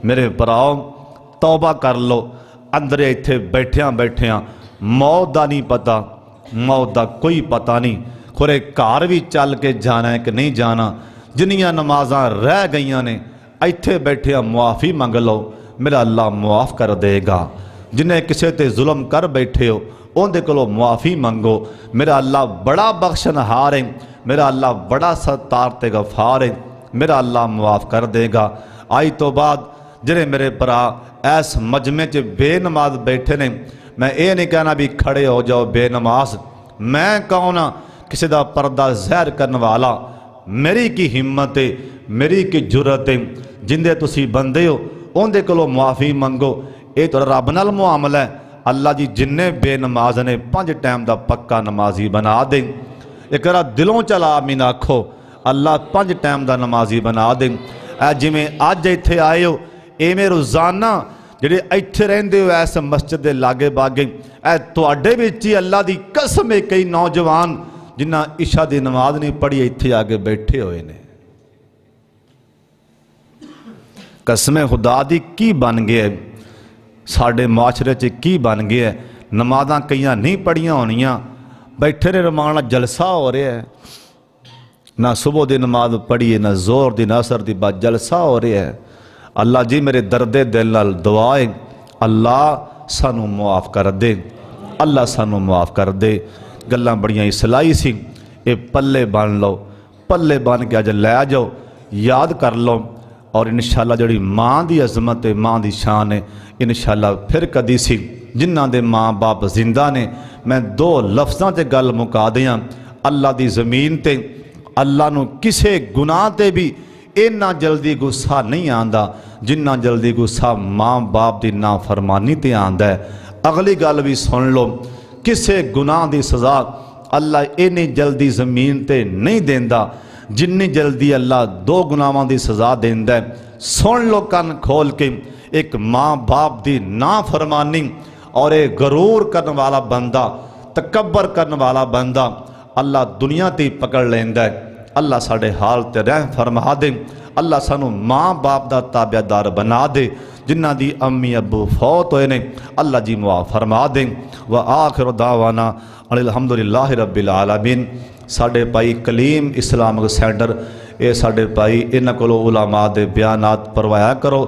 ਮੇਰੇ ਭਰਾਓ ਤੌਬਾ ਕਰ ਲਓ ਅੰਦਰ ਇੱਥੇ ਬੈਠਿਆਂ ਬੈਠਿਆਂ ਮੌਤ ਦਾ ਨਹੀਂ ਪਤਾ ਮੌਤ ਦਾ ਕੋਈ ਪਤਾ ਨਹੀਂ ਖੁਰੇ ਘਰ ਵੀ ਚੱਲ ਕੇ ਜਾਣਾ ਹੈ ਕਿ ਨਹੀਂ ਜਾਣਾ ਜਿੰਨੀਆਂ ਨਮਾਜ਼ਾਂ ਰਹਿ ਗਈਆਂ ਨੇ ਇੱਥੇ ਬੈਠਿਆਂ ਮੁਆਫੀ ਮੰਗ ਲਓ ਮੇਰਾ ਅੱਲਾ ਮੁਆਫ ਕਰ ਦੇਗਾ ਜਿਨੇ ਕਿਸੇ ਤੇ ਜ਼ੁਲਮ ਕਰ ਬੈਠੇ ਹੋ ਉਹਦੇ ਕੋਲੋਂ ਮੁਆਫੀ ਮੰਗੋ ਮੇਰਾ ਅੱਲਾ ਬੜਾ ਬਖਸ਼ਣਹਾਰ ਹੈ ਮੇਰਾ ਅੱਲਾ ਬੜਾ ਸਤਾਰ ਤੇ ਗਫਾਰ ਹੈ ਮੇਰਾ ਅੱਲਾ ਮੁਆਫ ਕਰ ਦੇਗਾ ਅੱਜ ਤੋਂ ਬਾਅਦ ਜਿਹੜੇ ਮੇਰੇ ਭਰਾ ਐਸ ਮਜਮੇ 'ਚ ਬੇਨਮਾਜ਼ ਬੈਠੇ ਨੇ ਮੈਂ ਇਹ ਨਹੀਂ ਕਹਿਣਾ ਵੀ ਖੜੇ ਹੋ ਜਾਓ ਬੇਨਮਾਜ਼ ਮੈਂ ਕੌਣ ਆ ਕਿਸੇ ਦਾ ਪਰਦਾ ਜ਼ਹਿਰ ਕਰਨ ਵਾਲਾ ਮੇਰੀ ਕੀ ਹਿੰਮਤ ਹੈ ਮੇਰੀ ਕੀ ਜੁਰਤ ਹੈ ਜਿੰਦੇ ਤੁਸੀਂ ਬੰਦੇ ਹੋ ਉਹਦੇ ਕੋਲੋਂ ਮੁਆਫੀ ਮੰਗੋ ਇਹ ਤੁਹਾਡਾ ਰੱਬ ਨਾਲ ਮੁਆਮਲਾ ਹੈ ਅੱਲਾ ਜੀ ਜਿੰਨੇ ਬੇਨਮਾਜ਼ ਨੇ ਪੰਜ ਟਾਈਮ ਦਾ ਪੱਕਾ ਨਮਾਜ਼ੀ ਬਣਾ ਦੇ ਇੱਕ ਰਾ ਦਿਲੋਂ ਚਲਾ ਆਮੀਨ ਆਖੋ ਅੱਲਾ ਪੰਜ ਟਾਈਮ ਦਾ ਨਮਾਜ਼ੀ ਬਣਾ ਦੇ ਐ ਜਿਵੇਂ ਅੱਜ ਇੱਥੇ ਆਏ ਹੋ ਐਵੇਂ ਰੋਜ਼ਾਨਾ ਜਿਹੜੇ ਇੱਥੇ ਰਹਿੰਦੇ ਹੋ ਐਸ ਮਸਜਿਦ ਦੇ ਲਾਗੇ ਬਾਗੇ ਐ ਤੁਹਾਡੇ ਵਿੱਚ ਹੀ ਅੱਲਾ ਦੀ ਕਸਮ ਹੈ ਕਈ ਨੌਜਵਾਨ ਜਿਨ੍ਹਾਂ ਇਸ਼ਾ ਦੀ ਨਮਾਜ਼ ਨਹੀਂ ਪੜ੍ਹੀ ਇੱਥੇ ਆ ਕੇ ਬੈਠੇ ਹੋਏ ਨੇ ਕਸਮੇ ਖੁਦਾ ਦੀ ਕੀ ਬਣ ਗਿਆ ਸਾਡੇ ਮਾਸ਼ਰੇ 'ਚ ਕੀ ਬਣ ਗਿਆ ਨਮਾਜ਼ਾਂ ਕਈਆਂ ਨਹੀਂ ਪੜੀਆਂ ਹੋਣੀਆਂ ਬੈਠੇ ਨੇ ਰਮਾਨ ਜਲਸਾ ਹੋ ਰਿਹਾ ਹੈ ਨਾ ਸਵੇਰ ਦੀ ਨਮਾਜ਼ ਪੜੀਏ ਨਾ ਜ਼ੋਰ ਦੀ ਨਾ ਅਸਰ ਦੀ ਬਾਤ ਜਲਸਾ ਹੋ ਰਿਹਾ ਹੈ ਅੱਲਾ ਜੀ ਮੇਰੇ ਦਰਦੇ ਦਿਲ ਨਾਲ ਦੁਆ ਹੈ ਅੱਲਾ ਸਾਨੂੰ ਮਾਫ ਕਰ ਦੇ ਅੱਲਾ ਸਾਨੂੰ ਮਾਫ ਕਰ ਦੇ ਗੱਲਾਂ ਬੜੀਆਂ ਇਸਲਾਈ ਸੀ ਇਹ ਪੱਲੇ ਬਣ ਲਓ ਪੱਲੇ ਬਣ ਕੇ ਅੱਜ ਲੈ ਜਾਓ ਯਾਦ ਕਰ ਲਓ ਔਰ ਇਨਸ਼ਾਅੱਲਾ ਜਿਹੜੀ ਮਾਂ ਦੀ ਅਜ਼ਮਤ ਹੈ ਮਾਂ ਦੀ ਸ਼ਾਨ ਹੈ ਇਨਸ਼ਾਅੱਲਾ ਫਿਰ ਕਦੀ ਸੀ ਜਿਨ੍ਹਾਂ ਦੇ ਮਾਂ-ਬਾਪ ਜ਼ਿੰਦਾ ਨੇ ਮੈਂ ਦੋ ਲਫ਼ਜ਼ਾਂ ਤੇ ਗੱਲ ਮੁਕਾ ਦਿਆਂ ਅੱਲਾ ਦੀ ਜ਼ਮੀਨ ਤੇ ਅੱਲਾ ਨੂੰ ਕਿਸੇ ਗੁਨਾਹ ਤੇ ਵੀ ਇੰਨਾ ਜਲਦੀ ਗੁੱਸਾ ਨਹੀਂ ਆਂਦਾ ਜਿੰਨਾ ਜਲਦੀ ਗੁੱਸਾ ਮਾਂ-ਬਾਪ ਦੀ ਨਾਫਰਮਾਨੀ ਤੇ ਆਂਦਾ ਹੈ ਅਗਲੀ ਗੱਲ ਵੀ ਸੁਣ ਲਓ ਕਿਸੇ ਗੁਨਾਹ ਦੀ ਸਜ਼ਾ ਅੱਲਾ ਇੰਨੀ ਜਲਦੀ ਜ਼ਮੀਨ ਤੇ ਨਹੀਂ ਦਿੰਦਾ ਜਿੰਨੀ ਜਲਦੀ ਅੱਲਾ ਦੋ ਗੁਨਾਹਾਂ ਦੀ ਸਜ਼ਾ ਦਿੰਦਾ ਹੈ ਸੁਣ ਲੋ ਕੰਨ ਖੋਲ एक माँ बाप की ना फरमानी और एक गरूर करने वाला बंदा तकबर करने वाला बंदा, अल्लाह दुनिया ती पकड़ लेंदा है। अल्लाह साढ़े हाल ते रह फरमा दे। अल्लाह सानू माँ बाप का ताबेदार बना दे, जिन्हों की अम्मी अबू फौत होए ने। अल्लाह जी मुआ फरमा दे। व आखिर दावाना अलहमदुल्ला रबिल आलमीन। साढ़े भाई कलीम इस्लामिक सेंटर ये साढ़े भाई इन्हों को उलामा के बयानात परवाया करो।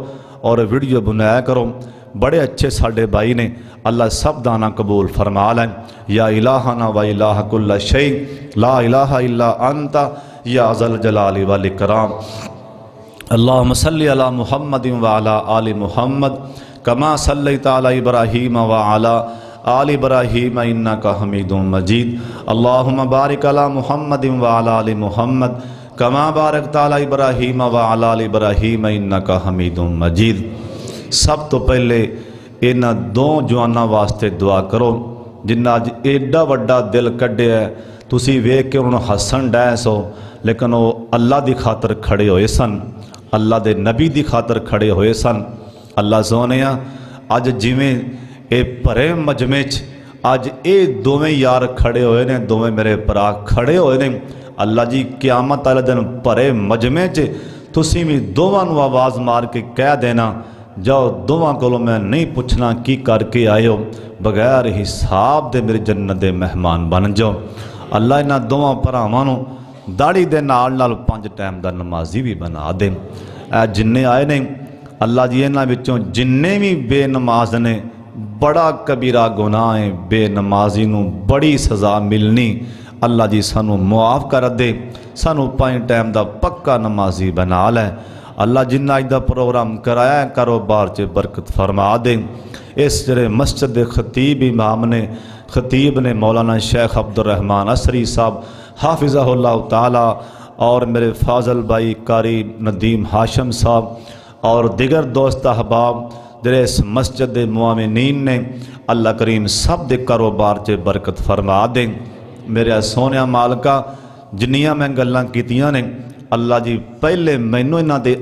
और वीडियो बनाया करो। बड़े अच्छे साढ़े भाई ने अल्लाह सब दाना कबूल फरमा लें। या इलाहाना व इलाकुल्ला शई ला इलाह इल्ला अंता। या अजल जलाल वाल कराम अल्लाह मसल अला महमद वाला आल मुहम्मद। कमा सल ताली इब्राहीम व आल इब्राहीम। इन्ना का हमीद मजीद। अल्लाह बारिक अला महमद वाला आल मुहम्मद। कमा बारकत अला इब्राहीम व अला आल इब्राहीम इन्नका हमीदुम मजीद ਸਭ ਤੋਂ ਪਹਿਲੇ ਇਹਨਾਂ ਦੋ ਜਵਾਨਾਂ ਵਾਸਤੇ ਦੁਆ ਕਰੋ ਜਿਨ੍ਹਾਂ ਅੱਜ ਐਡਾ ਵੱਡਾ ਦਿਲ ਕੱਢਿਆ ਹੈ। ਤੁਸੀਂ ਵੇਖ ਕੇ ਉਹਨਾਂ ਨੂੰ ਹੱਸਣ ਡੈ ਸੋ ਲੇਕਿਨ ਉਹ ਅੱਲਾ ਦੀ ਖਾਤਰ ਖੜੇ ਹੋਏ ਸਨ ਅੱਲਾ ਦੇ ਨਬੀ ਦੀ ਖਾਤਰ ਖੜੇ ਹੋਏ ਸਨ ਅੱਲਾ ਸੋਹਣਿਆ ਅੱਜ ਜਿਵੇਂ ਇਹ ਭਰੇ ਮਜਮੇ 'ਚ ਅੱਜ ਇਹ ਦੋਵੇਂ ਯਾਰ ਖੜੇ ਹੋਏ ਨੇ ਦੋਵੇਂ ਮੇਰੇ ਭਰਾ ਖੜੇ ਹੋਏ ਨੇ ਅੱਲਾ ਜੀ ਕਿਆਮਤ ਵਾਲੇ ਦਿਨ ਭਰੇ ਮਜਮੇ 'ਚ ਤੁਸੀਂ ਵੀ ਦੋਵਾਂ ਨੂੰ ਆਵਾਜ਼ ਮਾਰ ਕੇ ਕਹਿ ਦੇਣਾ ਜਾਓ ਦੋਵਾਂ ਕੋਲੋਂ ਮੈਂ ਨਹੀਂ ਪੁੱਛਣਾ ਕੀ ਕਰਕੇ ਆਇਓ ਬਗੈਰ ਹਿਸਾਬ ਦੇ ਮੇਰੇ ਜੰਨਤ ਦੇ ਮਹਿਮਾਨ ਬਣ ਜਾਓ ਅੱਲਾ ਇਹਨਾਂ ਦੋਵਾਂ ਭਰਾਵਾਂ ਨੂੰ ਦਾੜੀ ਦੇ ਨਾਲ ਨਾਲ ਪੰਜ ਟਾਈਮ ਦਾ ਨਮਾਜ਼ੀ ਵੀ ਬਣਾ ਦੇ ਇਹ ਜਿੰਨੇ ਆਏ ਨੇ ਅੱਲਾ ਜੀ ਇਹਨਾਂ ਵਿੱਚੋਂ ਜਿੰਨੇ ਵੀ ਬੇਨਮਾਜ਼ ਨੇ ਬੜਾ ਕਬੀਰਾ ਗੁਨਾਹ ਹੈ ਬੇਨਮਾਜ਼ੀ ਨੂੰ ਬੜੀ ਸਜ਼ਾ ਮਿਲਣੀ अल्लाह जी सानू मुआफ कर दे, सानू पाई टाइम का पक्का नमाजी बना लै। अल्लाह जिन्ना अज का प्रोग्राम कराया कारोबार से बरकत फरमा दे। इस जरे मस्जिद के खतीब इमाम ने, खतीब ने मौलाना शेख अब्दुलरहमान असरी साहब हाफिज़ा ताला, और मेरे फाजल भाई कारी नदीम हाशम साहब, और दिगर दोस्त अहबाब, जरे इस मस्जिद के मुआमिन ने, अल्लाह करीम सब के कारोबार से बरकत फरमा दें। ਮੇਰੇ ਸੋਹਣਿਆ ਮਾਲਕਾ ਜਿੰਨੀਆਂ ਮੈਂ ਗੱਲਾਂ ਕੀਤੀਆਂ ਨੇ ਅੱਲਾ ਜੀ ਪਹਿਲੇ ਮੈਨੂੰ ਇਹਨਾਂ ਦੇ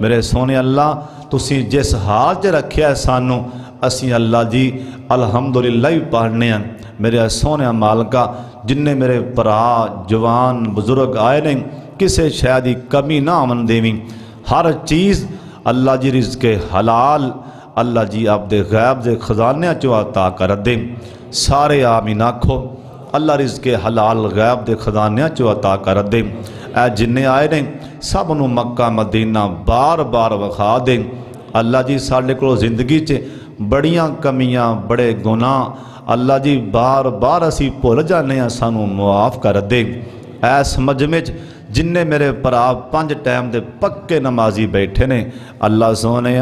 ਮੇਰੇ ਸੋਹਣੇ ਅੱਲਾ ਤੁਸੀਂ ਜਿਸ ਹਾਲ 'ਚ ਰੱਖਿਆ ਸਾਨੂੰ ਅਸੀਂ ਅੱਲਾ ਜੀ ਅਲਹਮਦੁਲਿਲਾ ਹੀ ਪੜ੍ਹਨੇ ਆ ਮੇਰੇ ਸੋਹਣਿਆ ਮਾਲਕਾ ਜਿੰਨੇ ਮੇਰੇ ਭਰਾ ਜਵਾਨ ਬਜ਼ੁਰਗ ਆਏ ਨੇ ਕਿਸੇ ਸ਼ੈ ਦੀ ਕਮੀ ਨਾ ਆਮਨ ਦੇਵੀਂ ਹਰ ਚੀਜ਼ ਅੱਲਾ ਜੀ ਰਿਜ਼ਕੇ ਹਲਾਲ अल्लाह जी आपके गैब के खजानों चो अता कर दे। सारे आमीन आखो। अल्लाह रिज के हलाल गैब के खजान्या चो अता कर दे। जिन्हें जिन्ने आए ने, सब न मक्का, मदीना बार बार विखा दे। अल्लाह जी, साढ़े को ज़िंदगी बड़िया कमियाँ, बड़े गुना अल्लाह जी, बार बार असी भुल जाने सानू मुआफ कर दे। ऐस मजमे जिन्ने मेरे भरा पाँच टाइम के पक्के नमाजी बैठे ने, अल्लाह सोने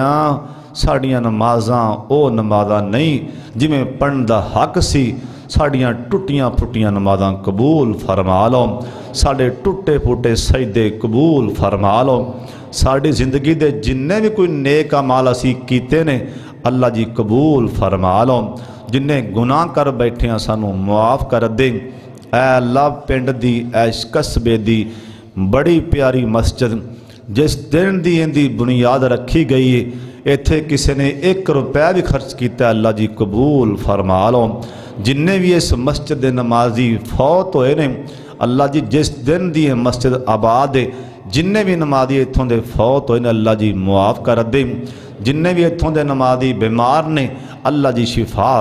ਸਾਡੀਆਂ ਨਮਾਜ਼ਾਂ ਉਹ ਨਮਾਜ਼ਾਂ ਨਹੀਂ ਜਿਵੇਂ ਪੜਨ ਦਾ ਹੱਕ ਸੀ ਸਾਡੀਆਂ ਟੁੱਟੀਆਂ ਫੁੱਟੀਆਂ ਨਮਾਜ਼ਾਂ ਕਬੂਲ ਫਰਮਾ ਲਓ ਸਾਡੇ ਟੁੱਟੇ ਫੁੱਟੇ ਸਜਦੇ ਕਬੂਲ ਫਰਮਾ ਲਓ ਸਾਡੀ ਜ਼ਿੰਦਗੀ ਦੇ ਜਿੰਨੇ ਵੀ ਕੋਈ ਨੇਕ ਅਮਾਲ ਅਸੀਂ ਕੀਤੇ ਨੇ ਅੱਲਾ ਜੀ ਕਬੂਲ ਫਰਮਾ ਲਓ ਜਿੰਨੇ ਗੁਨਾਹ ਕਰ ਬੈਠੇ ਆ ਸਾਨੂੰ ਮੁਆਫ ਕਰ ਦੇ ਐ ਅੱਲਾ ਪਿੰਡ ਦੀ ਐਸ਼ ਕਸਬੇ ਦੀ ਬੜੀ ਪਿਆਰੀ ਮਸਜਿਦ ਜਿਸ ਦਿਨ ਦੀ ਇਹਦੀ ਬੁਨਿਆਦ ਰੱਖੀ ਗਈ ਹੈ ਇੱਥੇ ਕਿਸੇ ਨੇ 1 ਰੁਪਿਆ ਵੀ ਖਰਚ ਕੀਤਾ ਅੱਲਾ ਜੀ ਕਬੂਲ ਫਰਮਾ ਲਓ ਜਿੰਨੇ ਵੀ ਇਸ ਮਸਜਿਦ ਦੇ ਨਮਾਜ਼ੀ ਫੌਤ ਹੋਏ ਨੇ ਅੱਲਾ ਜੀ ਜਿਸ ਦਿਨ ਦੀ ਇਹ ਮਸਜਿਦ ਆਬਾਦ ਹੈ ਜਿੰਨੇ ਵੀ ਨਮਾਜ਼ੀ ਇੱਥੋਂ ਦੇ ਫੌਤ ਹੋਏ ਨੇ ਅੱਲਾ ਜੀ ਮੁਆਫ ਕਰ ਦੇ ਜਿੰਨੇ ਵੀ ਇੱਥੋਂ ਦੇ ਨਮਾਜ਼ੀ ਬਿਮਾਰ ਨੇ ਅੱਲਾ ਜੀ ਸ਼ਿਫਾ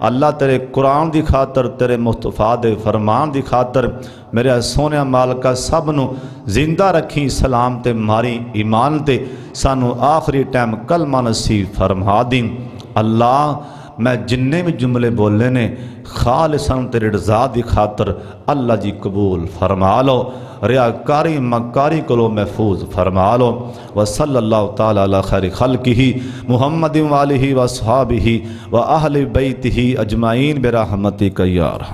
अल्लाह तेरे कुरान की खातर, तेरे मुस्तफ़ा दे फरमान की खातर मेरे सोने मालका सब न ज़िंदा रखी, सलाम ते मारी, ईमान ते सानू आखिरी टाइम कलमा नसीब फरमा दी अल्लाह मैं जिन्हें भी जुमले बोले ने, खालसन तेरे रजा की खातर अल्लाह जी कबूल फरमा लो, रियाकारी मकारी को महफूज फरमा लो। व तला खैर खल की ही मुहम्मद वाली व सहाब ही व अहल बैत ही अजमाइन बेराहमती कैार